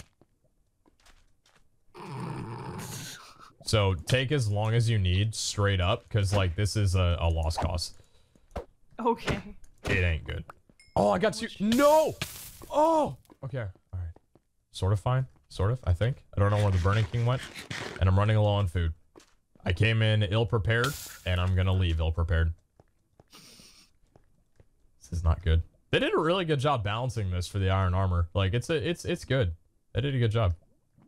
So take as long as you need, straight up, because like this is a, a lost cause. Okay. It ain't good. Oh, I got you. No. Oh. Okay. All right. Sort of fine. sort of. I think. I don't know where the Burning King went, and I'm running low on food. I came in ill prepared, and I'm gonna leave ill prepared. This is not good. They did a really good job balancing this for the iron armor. Like it's a, it's it's good. They did a good job.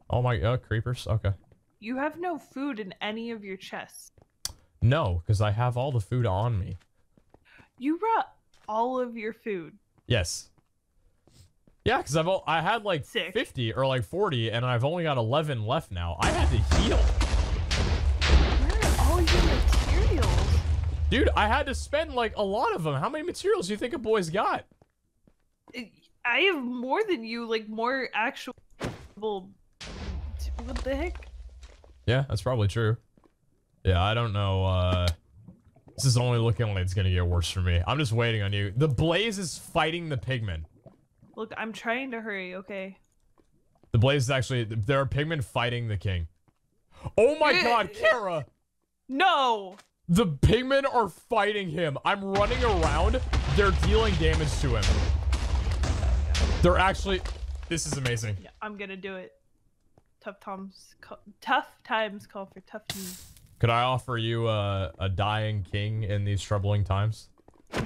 Oh my, uh, creepers. Okay. You have no food in any of your chests. No, because I have all the food on me. You brought all of your food. Yes. Yeah, because I've al- I had like Sick. 50 or like 40, and I've only got 11 left now. I had to heal. Where are all your materials? Dude, I had to spend like a lot of them. How many materials do you think a boy's got? I have more than you, like more actual. What the heck? Yeah, that's probably true. Yeah, I don't know. Uh, this is only looking like it's gonna get worse for me. I'm just waiting on you. The Blaze is fighting the Pigmen. Look, I'm trying to hurry. Okay. The Blaze is actually there are Pigmen fighting the King. Oh my God, Kara! No. The Pigmen are fighting him. I'm running around. They're dealing damage to him. They're actually. This is amazing. Yeah, I'm gonna do it. Tough times. Call, tough times call for tough news. Could I offer you a, a dying king in these troubling times?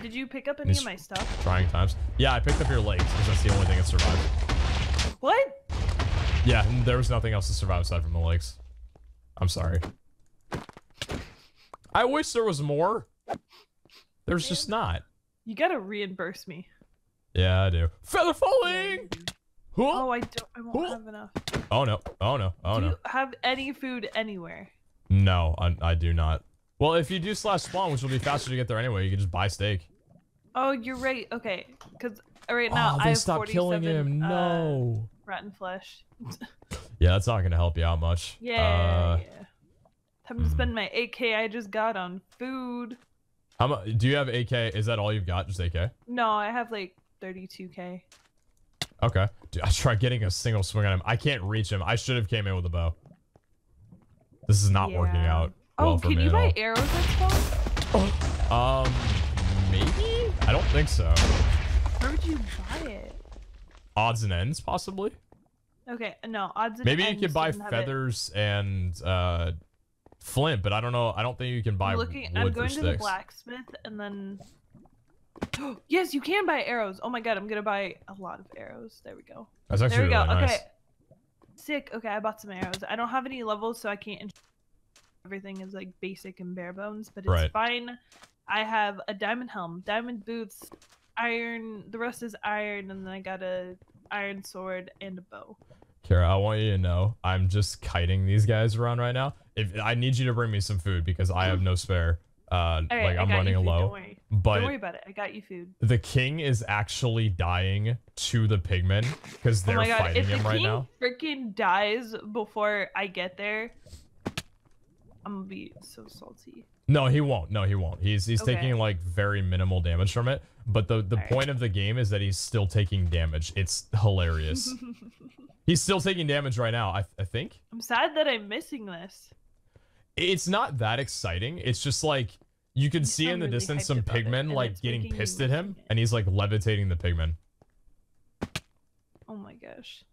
Did you pick up any of my stuff? Trying times? Yeah, I picked up your legs because that's the only thing that survived. What? Yeah, there was nothing else to survive aside from the legs. I'm sorry. I wish there was more. There's just not. You gotta reimburse me. Yeah, I do. Feather falling! Oh, I don't. I won't have enough. Oh no. Oh no. Oh do no. you have any food anywhere? No, I, I do not. Well, if you do slash spawn, which will be faster to get there anyway, you can just buy steak. Oh, you're right. Okay, because right now oh, I they have stopped killing 47, him. uh, No. rotten flesh. Yeah, that's not gonna help you out much. Yeah, Uh, yeah. Time to hmm. spend my 8k I just got on food. how mu- Do you have AK? Is that all you've got? Just AK? No, I have like 32k. Okay. Dude, I tried getting a single swing on him. I can't reach him. I should have came in with a bow. This is not working out well oh, can you buy arrows at spawn? Um, maybe? I don't think so. Where would you buy it? Odds and ends, possibly. Okay, no odds. and ends. Maybe you could buy feathers and uh, flint, but I don't know. I don't think you can buy I'm looking. wood I'm going to the blacksmith and then. yes, you can buy arrows. Oh my god, I'm gonna buy a lot of arrows. There we go. That's actually there we really go. nice. Okay. Sick. Okay, I bought some arrows. I don't have any levels, so I can't. Everything is like basic and bare bones, but it's Right. fine. I have a diamond helm, diamond boots, iron. The rest is iron, and then I got a iron sword and a bow. Kara, I want you to know I'm just kiting these guys around right now. If I need you to bring me some food because I have no spare. Uh, right, like I'm running you low. Don't worry. But don't worry about it. I got you food. the king is actually dying to the pigmen because they're oh my god! fighting If the him right king freaking dies before I get there, I'm gonna be so salty. No, he won't. No, he won't. He's he's Okay. taking like very minimal damage from it. But the the Alright. point of the game is that he's still taking damage. It's hilarious. he's still taking damage right now. I I think I'm sad that I'm missing this. it's not that exciting. It's just like you can see in the really distance some pigmen like getting pissed at him, and he's like levitating the pigmen. Oh my gosh.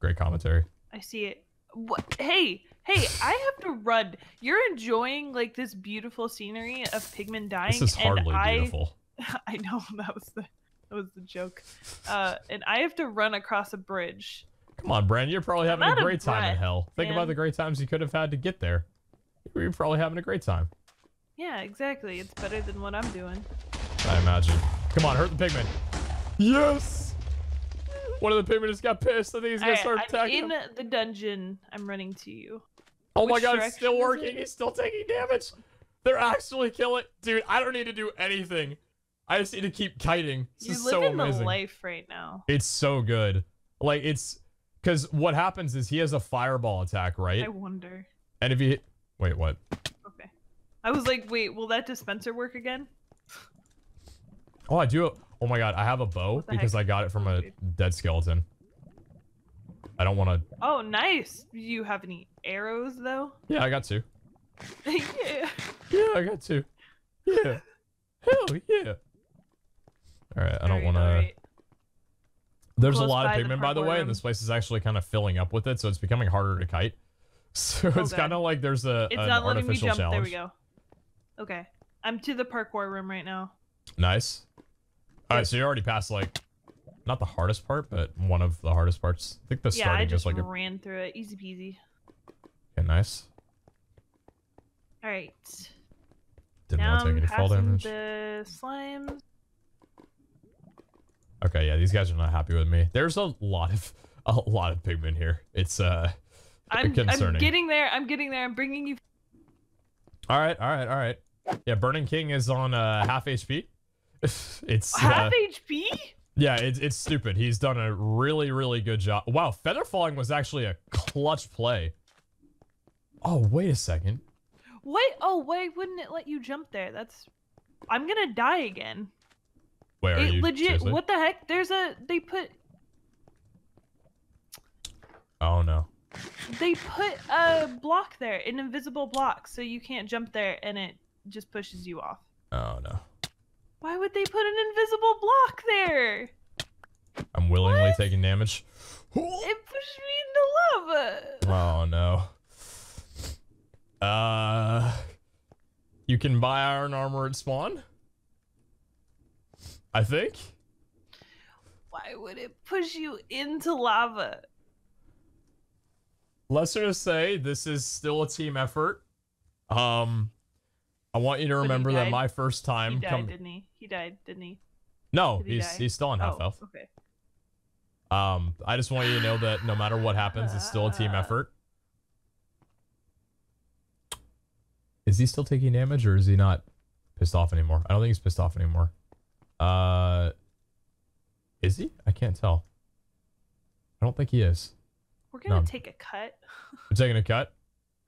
Great commentary. I see it. What? Hey, hey! I have to run. You're enjoying like this beautiful scenery of pigmen dying, This is and hardly I, beautiful. I know that was the that was the joke. Uh, and I have to run across a bridge. Come on, Brand. You're probably having a great time in hell. Think about the great times you could have had to get there. You're probably having a great time. Yeah, exactly. It's better than what I'm doing. I imagine. Come on, hurt the pigman. Yes! One of the pigmen just got pissed. I think he's gonna start I'm attacking in him. the dungeon. I'm running to you. Oh my god, it's still working. it? He's still taking damage. They're actually killing. Dude, I don't need to do anything. I just need to keep kiting. This You're is so living the life right now. It's so good. Like, it's. Because what happens is he has a fireball attack, right? I wonder. And if he. Wait, what? Okay. I was like, wait, will that dispenser work again? Oh, I do. Oh my god, I have a bow because heck? I got it from a dead skeleton. I don't want to. Oh, nice. Do you have any arrows though? Yeah, I got two. yeah. Yeah, I got two. Yeah. Hell yeah. All right, I don't want to. alright. There's a lot of by the pigmen, by the way, and this place is actually kind of filling up with it, so it's becoming harder to kite. So it's kind of like there's a It's not letting me jump. challenge. There we go. Okay. I'm to the parkour room right now. Nice. All right, so you already passed like not the hardest part, but one of the hardest parts. I think the yeah, I starting just is like a ran through it. Easy peasy. okay, nice. All right. Didn't now want to take I'm any fall damage. the slimes. Okay, yeah, these guys are not happy with me. There's a lot of a lot of pigment here. It's uh I'm, I'm getting there. I'm getting there. I'm bringing you. all right, all right, all right. Yeah, Burning King is on uh half HP. it's uh, Half HP? yeah, it's it's stupid. He's done a really really good job. Wow, feather falling was actually a clutch play. Oh wait a second. Wait. Oh, why wouldn't it let you jump there? That's. I'm gonna die again. Where are it you? legit. seriously? What the heck? There's a. They put. Oh no. They put a block there, an invisible block, so you can't jump there, and it just pushes you off. Oh no. Why would they put an invisible block there? I'm willingly What? taking damage. It pushed me into lava. Oh no. Uh, you can buy iron armor at spawn. I think. Why would it push you into lava? Let's just say this is still a team effort. Um, I want you to remember that my first time. He died, didn't he? He died, didn't he? No, Did he he's die? he's still on half oh, health. Okay. Um, I just want you to know that no matter what happens, it's still a team Ah. effort. Is he still taking damage or is he not pissed off anymore? I don't think he's pissed off anymore. Uh, is he? I can't tell. I don't think he is. We're gonna No. take a cut. We're taking a cut.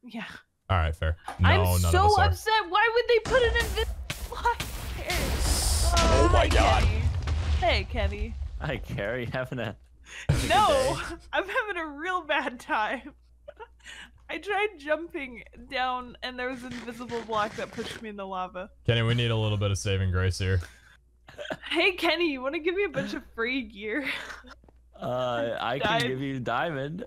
Yeah. All right, fair. No, I'm none so of us are. upset. Why would they put an invisible block? Oh my God. Kenny. Hey, Kenny. Hi, Carrie. Having a No, I'm having a real bad time. I tried jumping down, and there was an invisible block that pushed me in the lava. Kenny, we need a little bit of saving grace here. Hey, Kenny, you want to give me a bunch of free gear? uh, I can give you diamond.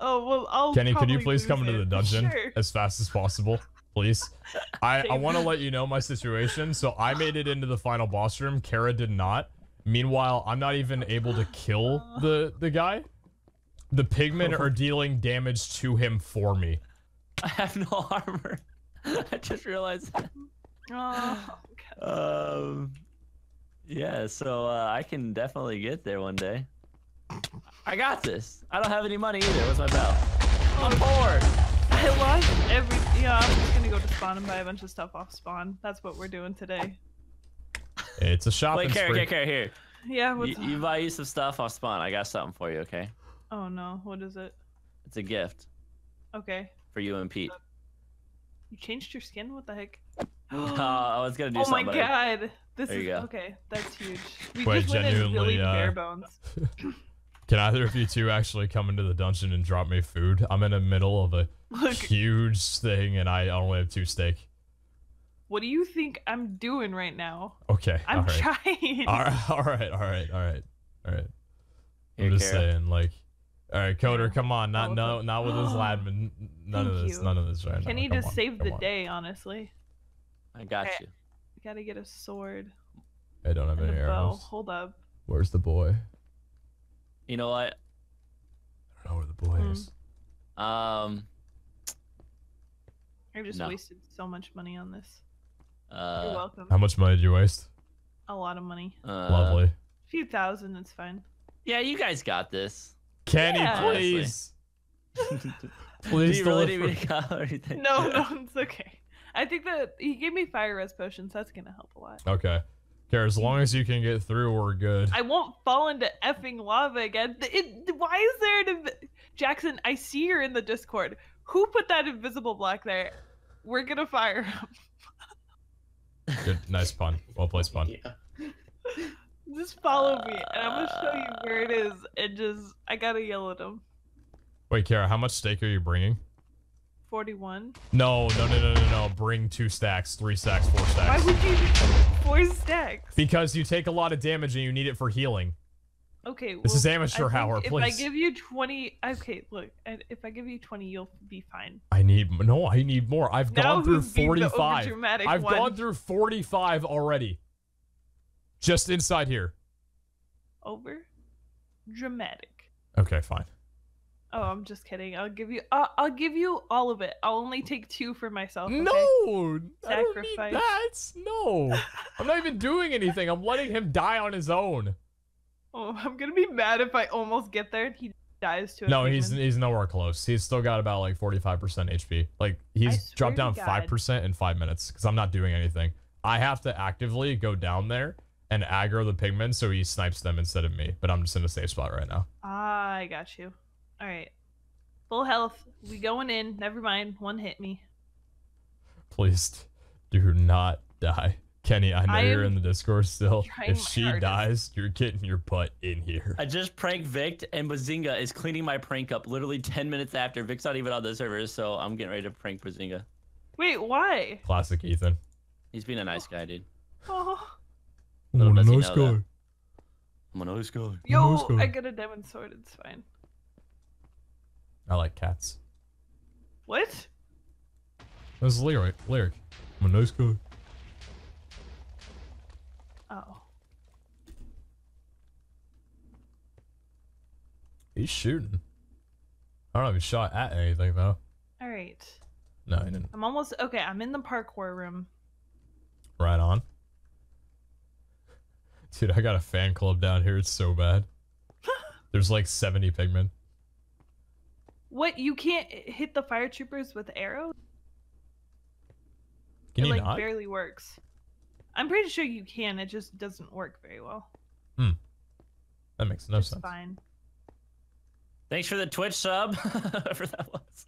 Oh well, I'll. Kenny, could you please lose come into the dungeon Sure. as fast as possible, please? I, I want to let you know my situation. So I made it into the final boss room. Kara did not. Meanwhile, I'm not even able to kill the the guy. The pigmen are dealing damage to him for me. I have no armor. I just realized. that. Oh, God. Um, yeah. So uh, I can definitely get there one day. I got this. I don't have any money either. What's my belt? I'm poor. I lost every. Yeah, I'm just gonna go to spawn and buy a bunch of stuff off spawn. That's what we're doing today. It's a shopping Wait, Carrie, spree. Carrie, Carrie, here. Yeah. You, What's... you buy you some stuff off spawn. I got something for you. Okay. Oh no. What is it? It's a gift Okay. for you and Pete. You changed your skin? What the heck? Uh, I was gonna do oh my something. but I- god. This There is you go. okay. That's huge. We Wait, just went in genuinely, really uh, bare bones. Can either of you two actually come into the dungeon and drop me food? I'm in the middle of a Look, huge thing and I only have two steak. what do you think I'm doing right now? Okay. I'm all right. trying. All right, all right, all right, all right, all right. I'm just Kara. saying, like, all right, Coder, come on, not Oh, no, not with this ladman, none of this, you. none of this right Can now. you Come just on, save the on. day, honestly? I got Okay. you. Gotta get a sword I don't have and any a bow. arrows. Hold up. Where's the boy? You know what? I don't know where the boy Hmm. is. Um. I just No. wasted so much money on this. You're Uh. welcome. How much money did you waste? A lot of money. uh, Lovely. A few thousand, it's fine. Yeah, you guys got this. Kenny, Yeah. please, Do please you really need me to come or anything? No, no, it's okay. I think that he gave me fire res potions. That's gonna help a lot. Okay. Care as long as you can get through, we're good. I won't fall into effing lava again. Th- It, why is there an inv- Jackson? I see you're in the Discord. Who put that invisible block there? We're gonna fire him. Good, nice pun. Well placed pun. Yeah. Just follow me, and I'm gonna show you where it is. And just, I gotta yell at him. Wait, Kara, how much steak are you bringing? Forty-one. No, no, no, no, no, no. Bring two stacks, three stacks, four stacks. Why would you? Four stacks. Because you take a lot of damage and you need it for healing. Okay. This is amateur hour, If I give you 20, okay, look, if I give you 20, you'll be fine. I need no. I need more. I've Now gone through who's being the 45. I've one? gone through 45 already. Just inside here. Over dramatic. Okay, fine. Oh, I'm just kidding. I'll give you. I'll, I'll give you all of it. I'll only take two for myself. okay? No, I don't need Sacrifice. that. No, I'm not even doing anything. I'm letting him die on his own. Oh, I'm gonna be mad if I almost get there and he dies to No, he's pigman. he's nowhere close. He's still got about like 45% HP. Like he's dropped down five percent in five minutes because I'm not doing anything. I have to actively go down there and aggro the pigmen so he snipes them instead of me. But I'm just in a safe spot right now. Ah, I got you. All right. Full health. We going in. Never mind. One hit me. Please do not die. Kenny, I know I you're in the Discord still. If she hardest. dies, you're getting your butt in here. I just pranked Vic, and Behzinga is cleaning my prank up literally 10 minutes after. Vic's not even on the server, so I'm getting ready to prank Behzinga. Wait, why? Classic Ethan. He's being a nice guy, dude. Oh, Little does he nice know that. guy. I'm a nice guy. yo, Let's go. I got a diamond sword. It's fine. I like cats. What? That's the lyric. Lyric. I'm a nice guy. Oh. He's shooting. I don't know if he shot at anything though. All right. No, he didn't. I'm almost okay. I'm in the parkour room. Right on. Dude, I got a fan club down here. It's so bad. There's like 70 pigmen. What? You can't hit the fire troopers with arrows? Can it you like not? barely works. I'm pretty sure you can. It just doesn't work very well. Hmm. That makes no it's sense. fine. Thanks for the Twitch sub. Whatever that was.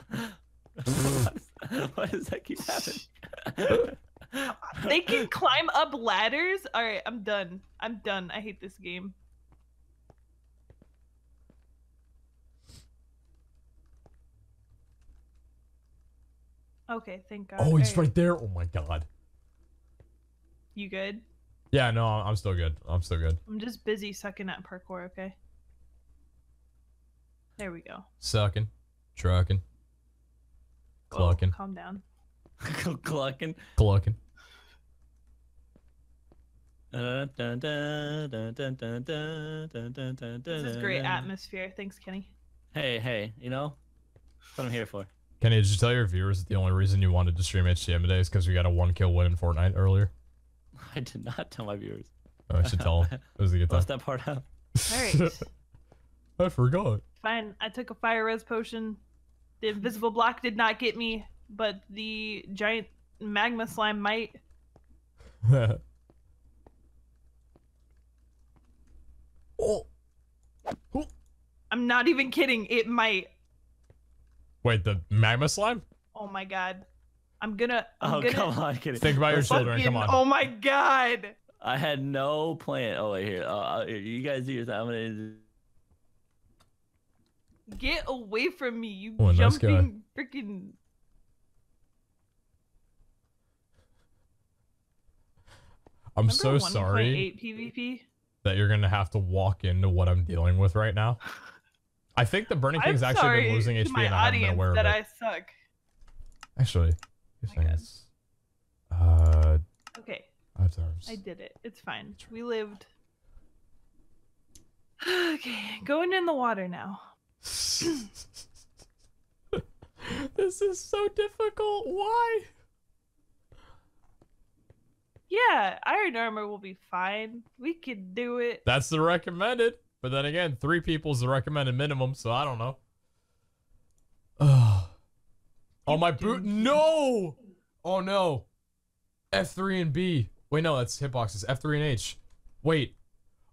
Why does that keep happening? They can climb up ladders. All right, I'm done. I'm done. I hate this game. Okay, thank God. Oh, he's Alright, right there. Oh my god. You good? Yeah, no, I'm still good. I'm still good. I'm just busy sucking at parkour. Okay. There we go. Sucking, trucking, Whoa, clucking, calm down. Clucking. clucking. This This is great atmosphere. Thanks, Kenny. Hey, hey, you know? That's what I'm here for. Kenny, did you tell your viewers that the only reason you wanted to stream HTM today is because we got a one kill win in Fortnite earlier? I did not tell my viewers. Oh, I should tell them. It was a good time. Left that part out. All right. I forgot. Fine. I took a fire res potion. The invisible block did not get me, but the giant magma slime might. oh. Oh. I'm not even kidding. It might. Wait, the magma slime? Oh my god. I'm gonna. I'm Oh, gonna come on, kidding. Think about your children. Come on. Oh my god. I had no plan. Oh, wait, here. Uh, uh, you guys do your thing. I'm gonna. Get away from me, you Oh, nice jumping freaking. I'm so sorry PvP. that you're gonna have to walk into what I'm dealing with right now. I think the Burning King's actually been losing HP and I haven't been aware of that it. I suck. Actually, you're saying it's uh Okay, times. I did it. It's fine. We lived. Okay, going in the water now. this is so difficult. Why? Yeah, iron armor will be fine. We could do it. That's the recommended. But then again, three people is the recommended minimum, so I don't know. Oh my boot! No! Oh no! F3 and B. Wait, no, that's hitboxes. F3 and H. Wait.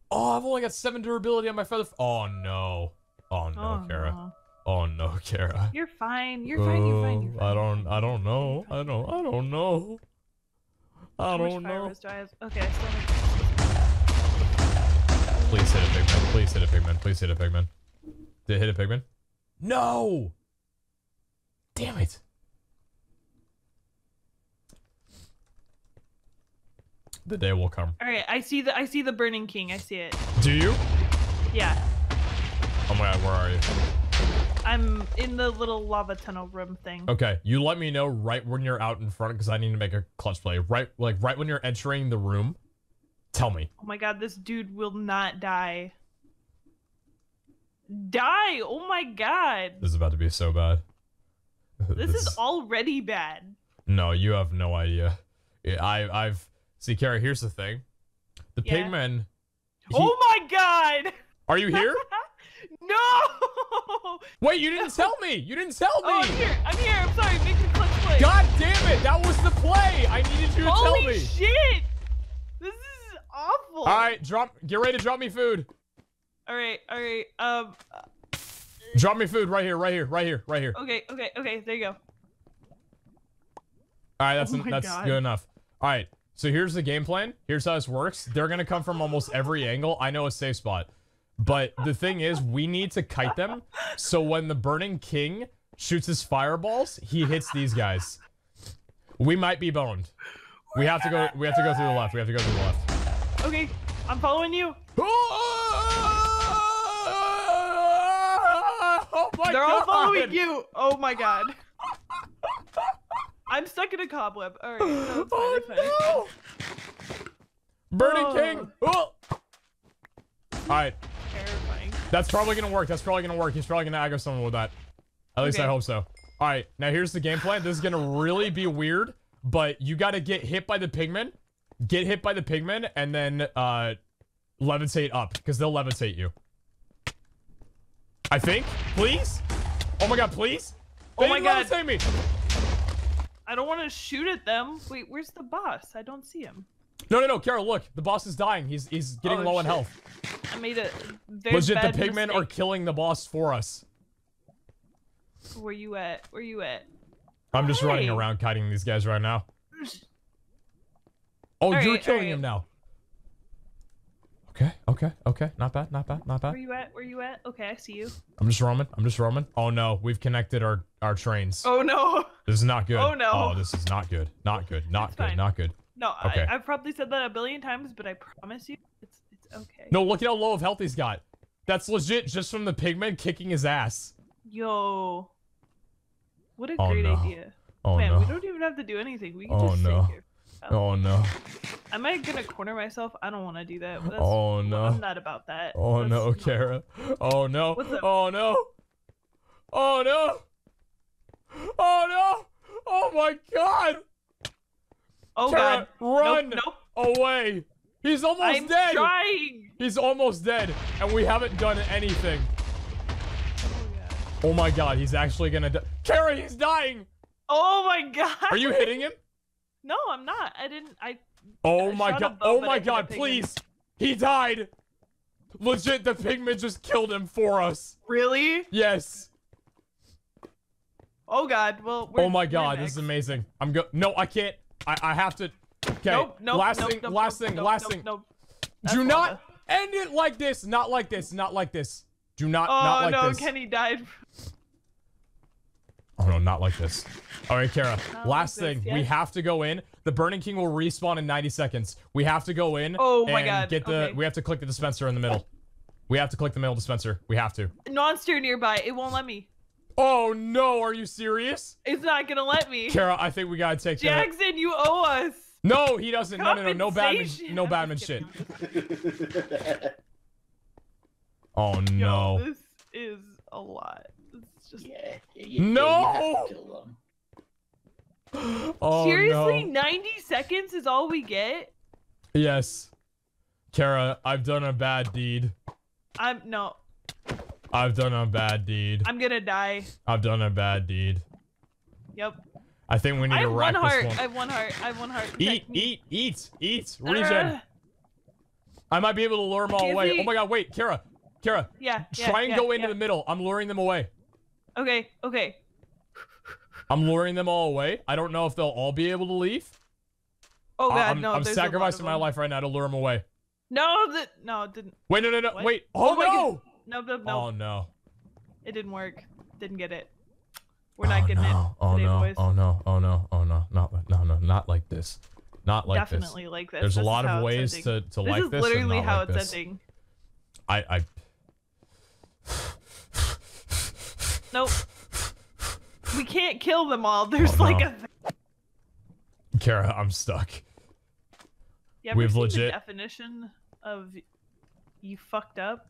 Oh, I've only got seven durability on my feather. f- Oh no! Oh no, oh, Kara. no. Oh no, Kara. You're fine. You're fine. You're fine. You're Uh, fine. I don't. I don't know. I don't. I don't know. I don't know. do I have? Okay, I still have. Please hit a pigman. Please hit a pigman. Please hit a pigman. Did it hit a pigman? No! Damn it. The day will come. All right, I see the I see the burning king. I see it. Do you? Yeah, Oh my god, where are you? I'm in the little lava tunnel room thing. Okay, you let me know right when you're out in front because I need to make a clutch play. Right, like right when you're entering the room. Tell me. Oh my god, this dude will not die. Die! Oh my god. This is about to be so bad. This is already bad. No, you have no idea. I, I've see, Kara. Here's the thing. The Yeah. pigman. he- Oh my god! Are you here? no! Wait, you didn't tell me. You didn't tell me! Oh, I'm here. I'm here. I'm sorry. Make the clutch play. God damn it! That was the play. I needed you to Holy tell me. Holy shit! All right, drop. Get ready to drop me food. All right. All right. Um. Drop me food right here, right here, right here, right here. Okay. Okay. Okay. There you go. All right, that's Oh that's God. good enough. All right. So here's the game plan. Here's how this works. They're gonna come from almost every angle. I know a safe spot, but the thing is, we need to kite them. So when the Burning King shoots his fireballs, he hits these guys. We might be boned. We have to go. We have to go through the left. We have to go through the left. Okay. I'm following you. Oh my They're all God. following you. Oh my god. I'm stuck in a cobweb. All right. No. Oh fine. no! Burning Oh. King. Oh. All right, Terrifying. that's probably gonna work. That's probably gonna work. He's probably gonna aggro someone with that. At least I hope so. All right, now here's the game plan. This is gonna really be weird, but you gotta get hit by the pigmen, get hit by the pigmen, and then uh, levitate up because they'll levitate you. I think. Please. Oh my god, please. They Oh my God. levitate me. I don't want to shoot at them. Wait, where's the boss? I don't see him. No, no, no, Carol, look. The boss is dying. He's he's getting Oh, low on health. I made a very Legit, the pigmen are killing the boss for us. Where you at? Where you at? I'm just running around kiting these guys right now. Oh, Alright, you're killing alright. him now. Okay, okay, okay. Not bad, not bad, not bad. Where you at? Where you at? Okay, I see you. I'm just roaming. I'm just roaming. Oh no, we've connected our our trains. Oh no. This is not good. Oh, no. Oh, this is not good. Not good. Not It's good. fine. Not good. No, Okay. I, I've probably said that a billion times, but I promise you, it's it's okay. No, look at how low of health he's got. That's legit just from the pigman kicking his ass. Yo. What a Oh, great no. idea. Oh Man, no. we don't even have to do anything. We can Oh, just no. sit here. Oh, oh no. Am I gonna corner myself? I don't want to do that. That's, Oh no. I'm not about that. Oh That's no, Kara. Oh no. Oh no. Oh no. Oh no. Oh my god. Oh Kara, god. run Nope. nope. away. He's almost I'm dead. trying. He's almost dead, and we haven't done anything. Oh. Oh my god, he's actually gonna die. Kara, he's dying. Oh my god. Are you hitting him? No, I'm not. I didn't. I. Oh I my god. bow, Oh my god, please. He died. Legit, the pigman just killed him for us. Really? Yes. Oh god. Well. We're, Oh my god, this is amazing. I'm go. No, I can't. I I have to. Okay. Nope. Nope. last nope, thing. nope, last nope, thing. nope, last nope, thing. Nope. Do That's not lava. end it like this. Not like this. Not like this. Do not. Oh not like no, this. Kenny died. Oh no, not like this. All right, Kara. Not last like thing, this, we have to go in. The Burning King will respawn in 90 seconds. We have to go in. Oh my and God, Get the. okay. We have to click the dispenser in the middle. We have to click the middle dispenser. We have to. Monster nearby. It won't let me. Oh no, are you serious? It's not gonna let me. Kara, I think we gotta take that. Jackson, you owe us. No, he doesn't. No, no, no, no Batman. No Batman shit. Oh Yo, no. this is a lot. It's just yeah, you, No! You have to kill them. Oh seriously, no. 90 seconds is all we get. Yes. Kara, I've done a bad deed. I'm no. I've done a bad deed. I'm gonna die. I've done a bad deed. Yep. I think we need I to have rack one this heart. one. I have one heart. I have one heart. Eat, Protect me. eat, eat, eat. Regen. Uh, I might be able to lure them all away. Izzy. Oh my god, wait, Kara. Kara, yeah. yeah, try and yeah, go into yeah. the middle. I'm luring them away. Okay. Okay. I'm luring them all away. I don't know if they'll all be able to leave. Oh god, I'm, no. I'm a sacrificing my life right now to lure them away. No, that no, it didn't. Wait, no, no, no. What? Wait. Oh, Oh my no. No, no, no. Oh no. It didn't work. Didn't get it. We're not oh, getting no. it Oh no. boys. Oh no. Oh no. Oh no. Not like no no not like this. Not like this. Definitely like this. There's a This is lot of ways to to This like is this. and literally how like it's this. ending. I I Nope. We can't kill them all. Oh, There's Oh, like no. a. Kara, I'm stuck. ever We've legit- the definition of you fucked up?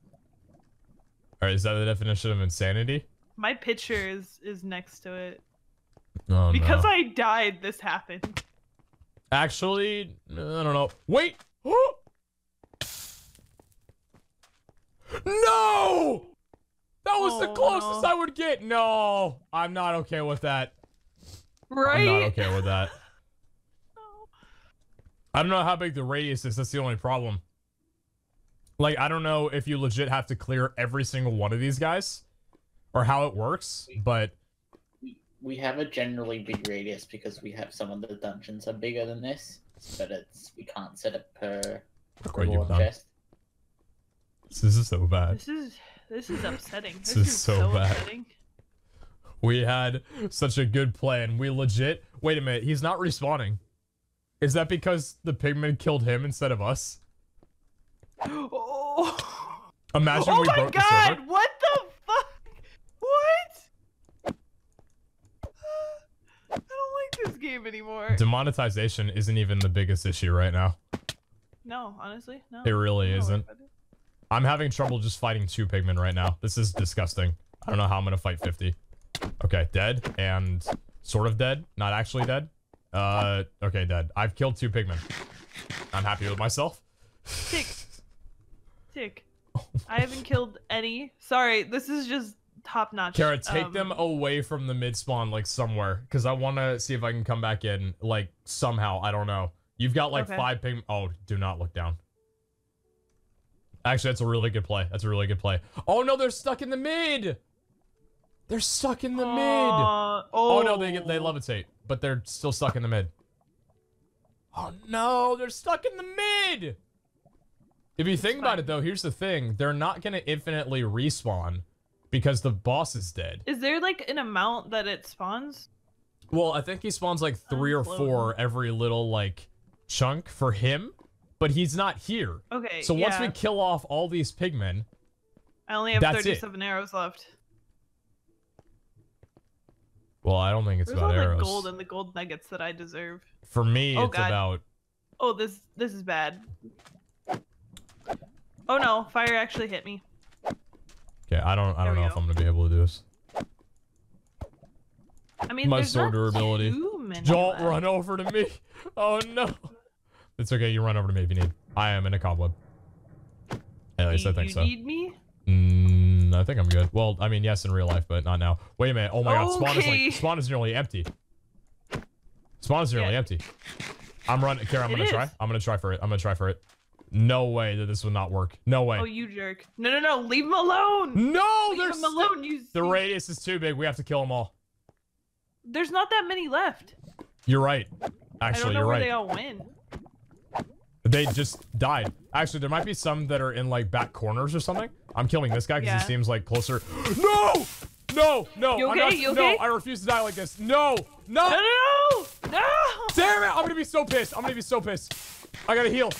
All right, is that the definition of insanity? My picture is is next to it. Oh because no. I died, this happened. Actually, I don't know. Wait. no. That was the Oh, closest no. I would get. No, I'm not okay with that. Right? I'm not okay with that. no. I don't know how big the radius is. That's the only problem. Like, I don't know if you legit have to clear every single one of these guys or how it works, but we, we have a generally big radius because we have some of the dungeons are bigger than this, but it's we can't set it per look what you've reward done. chest. This is so bad. This is this is upsetting. This This, is is, so so, bad. upsetting. We had such a good plan. We legit. Wait a minute. He's not respawning. Is that because the pigman killed him instead of us? Oh, Imagine oh we my broke the god! server. What the fuck? What? I don't like this game anymore. Demonetization isn't even the biggest issue right now. No, honestly, no. It really worried isn't. I'm having trouble just fighting two pigmen right now. This is disgusting. I don't know how I'm gonna fight 50. Okay, dead and sort of dead. Not actually dead. Uh, okay, dead. I've killed two pigmen. I'm happy with myself. Tick. Tick. I haven't killed any. Sorry, this is just top notch. Kara, take um, them away from the mid spawn, like somewhere, because I want to see if I can come back in, like somehow. I don't know. You've got like Okay. five ping. Oh, do not look down. Actually, that's a really good play. That's a really good play. Oh no, they're stuck in the mid. They're stuck in the mid. Oh oh no, they oh. get they levitate, but they're still stuck in the mid. Oh no, they're stuck in the mid. If you think about it though, here's the thing: they're not gonna infinitely respawn because the boss is dead. Is there like an amount that it spawns? Well, I think he spawns like three or four every little like chunk for him, but he's not here. Okay. So once we kill off all these pigmen, I only have that's it. 37 arrows left. well, I don't think it's Where's about all arrows. the gold and the gold nuggets that I deserve? For me, Oh, it's God. about Oh, this this is bad. Oh no, fire actually hit me. okay. I don't. I There don't know if. I'm gonna be able to do this. I mean, My there's sword durability. Don't left. run over to me. Oh no. It's okay. You run over to me if you need. I am in a cobweb. At least I You- think you so. need me? Mm, I think I'm good. Well, I mean, yes, in real life, but not now. Wait a minute. Oh my god, spawn is like spawn is nearly empty. Spawn is nearly Yeah. empty. I'm running. Kara, I'm It gonna try. I'm gonna try for it. I'm gonna try for it. No way that this would not work. No way. Oh, you jerk! No, no, no! Leave him alone. no, Leave there's him alone. You. the radius is too big. We have to kill them all. There's not that many left. You're right. Actually, I don't know you're where right. they all went. They just died. Actually, there might be some that are in like back corners or something. I'm killing this guy because Yeah. he seems like closer. No! No! No! You okay? not, You No! okay? I refuse to die like this. No! No! No, no, no! No! Damn it! I'm gonna be so pissed. I'm gonna be so pissed. I gotta heal.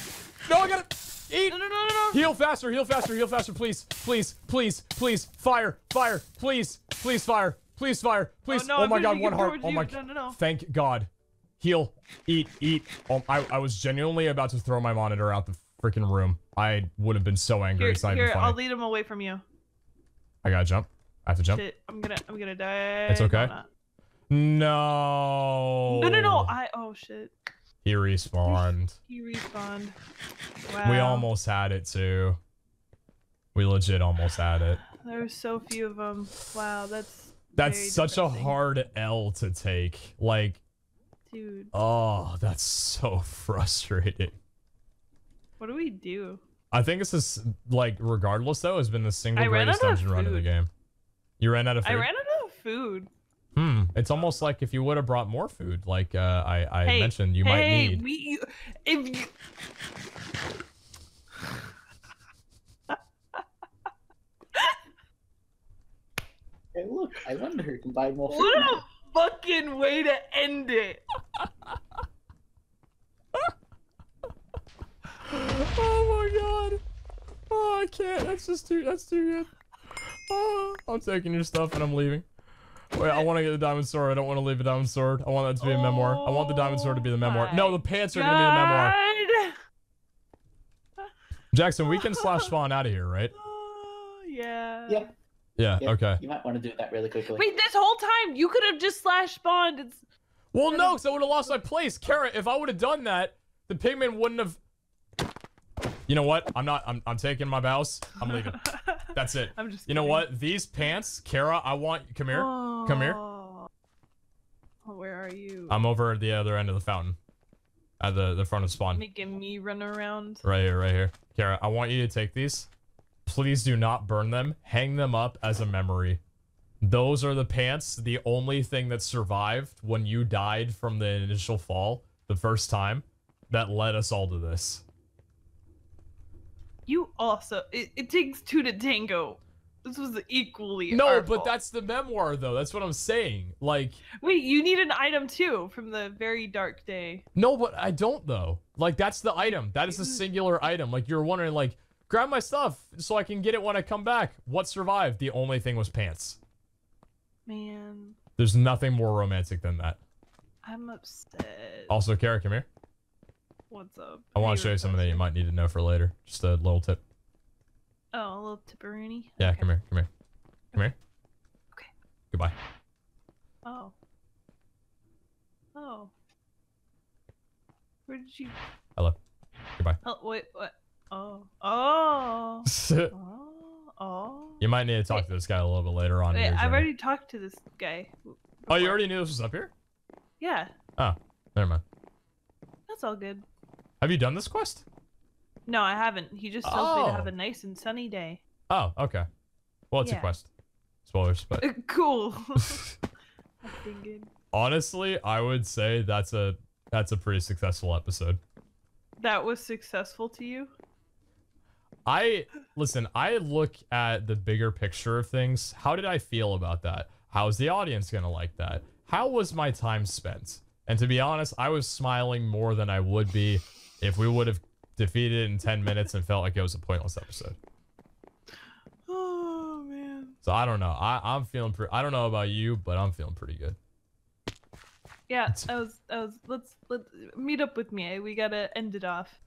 No, I gotta eat. No, no, no, no, no! Heal faster. Heal faster. Heal faster, please. Please. Please. Please. Fire. Fire. Please. Please fire. Please fire. Please. no, Oh, my god, one heart. Oh my. you. No, no, no. Thank God. Heal. Eat. Eat. Oh, I, I was genuinely about to throw my monitor out the freaking room. I would have been so angry. Here, here, I'll lead him away from you. I gotta jump. I have to jump. Shit, I'm gonna, I'm gonna die. It's okay. No. No, no, no! I, oh shit. He respawned. He respawned. Wow. We almost had it too. We legit almost had it. There were so few of them. Wow, that's. That's such a hard L to take. Like, Dude, oh, that's so frustrating. what do we do? I think it's this like regardless though has been the single I greatest of dungeon run in the game. You ran out of food. I ran out of food. Hmm. It's almost like if you would have brought more food, like uh, I I hey, mentioned, you hey, might need. we. You, if you, Hey, look, I wonder who can buy more food. what a fucking way to end it. oh my god. Oh, I can't. That's just too. That's too good. Oh, I'm taking your stuff and I'm leaving. Wait, I want to get the diamond sword. I don't want to leave a diamond sword. I want that to be a memoir. I want the diamond sword to be the memoir. No, the pants are gonna be the memoir. Jackson, we can slash spawn out of here, right? Yeah. Yeah. Yeah. Yeah. Okay. You might want to do that really quickly. Wait, this whole time you could have just slash spawned. It's Well, no, because I would have lost my place. Kara, if I would have done that, the pigman wouldn't have. You know what? I'm not. I'm. I'm taking my bows. I'm leaving. That's it. I'm just. You know what? These pants, Kara. I want. Come here. Come here. Oh, where are you? I'm over at the other end of the fountain, at the the front of spawn. making me run around. Right here. Right here. Kara, I want you to take these. Please do not burn them. Hang them up as a memory. Those are the pants. The only thing that survived when you died from the initial fall the first time that led us all to this. You also. It, it takes two to tango. This was equally. No, but fault. that's the memoir though. That's what I'm saying. Like, Wait, you need an item too from the very dark day. no, but I don't though. Like that's the item. That is a singular item. Like you're wondering like grab my stuff so I can get it when I come back. What survived? The only thing was pants. Man, There's nothing more romantic than that. I'm upset. Also, Kara, come here. What's up? I want to show you something that you might need to know for later. Just a little tip. Oh, a little tipperoonie. Yeah, Okay. come here, come here, come here. Okay. Goodbye. Oh. Oh. Where did you? Hello. Goodbye. Oh, wait, what? Oh. Oh. Oh. Oh. you might need to talk to this guy a little bit later on. Wait, I've journey. already talked to this guy. Oh, you already knew this was up here? Yeah, Oh, Never mind. that's all good. Have you done this quest? No, I haven't. He just tells me to have Oh. a nice and sunny day. Oh, okay. Well, it's a quest. Spoilers, but cool. That's been good. honestly, I would say that's a that's a pretty successful episode. That was successful to you? I listen, I look at the bigger picture of things. How did I feel about that? How's the audience going to like that? How was my time spent? And to be honest, I was smiling more than I would be if we would have defeated it in 10 minutes and felt like it was a pointless episode. Oh man. So I don't know. I, I'm feeling pretty. I don't know about you, but I'm feeling pretty good. Yeah, that was that was let's let's meet up with me. eh? We gotta end it off.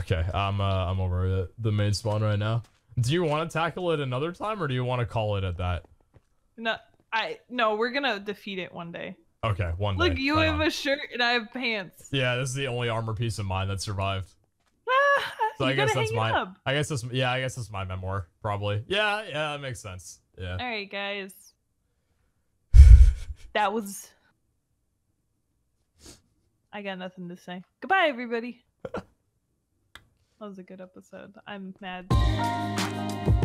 Okay, I'm uh, I'm over the main spawn right now. Do you want to tackle it another time, or do you want to call it at that? No I no, we're gonna defeat it one day. Okay, one day. Look, you Right have on. a shirt and I have pants. Yeah, this is the only armor piece of mine that survived. So you I guess that's my. up. I guess that's yeah. I guess that's my memoir probably. Yeah, yeah, that makes sense. Yeah. Alright guys. That was I got nothing to say. Goodbye everybody. that was a good episode. I'm mad.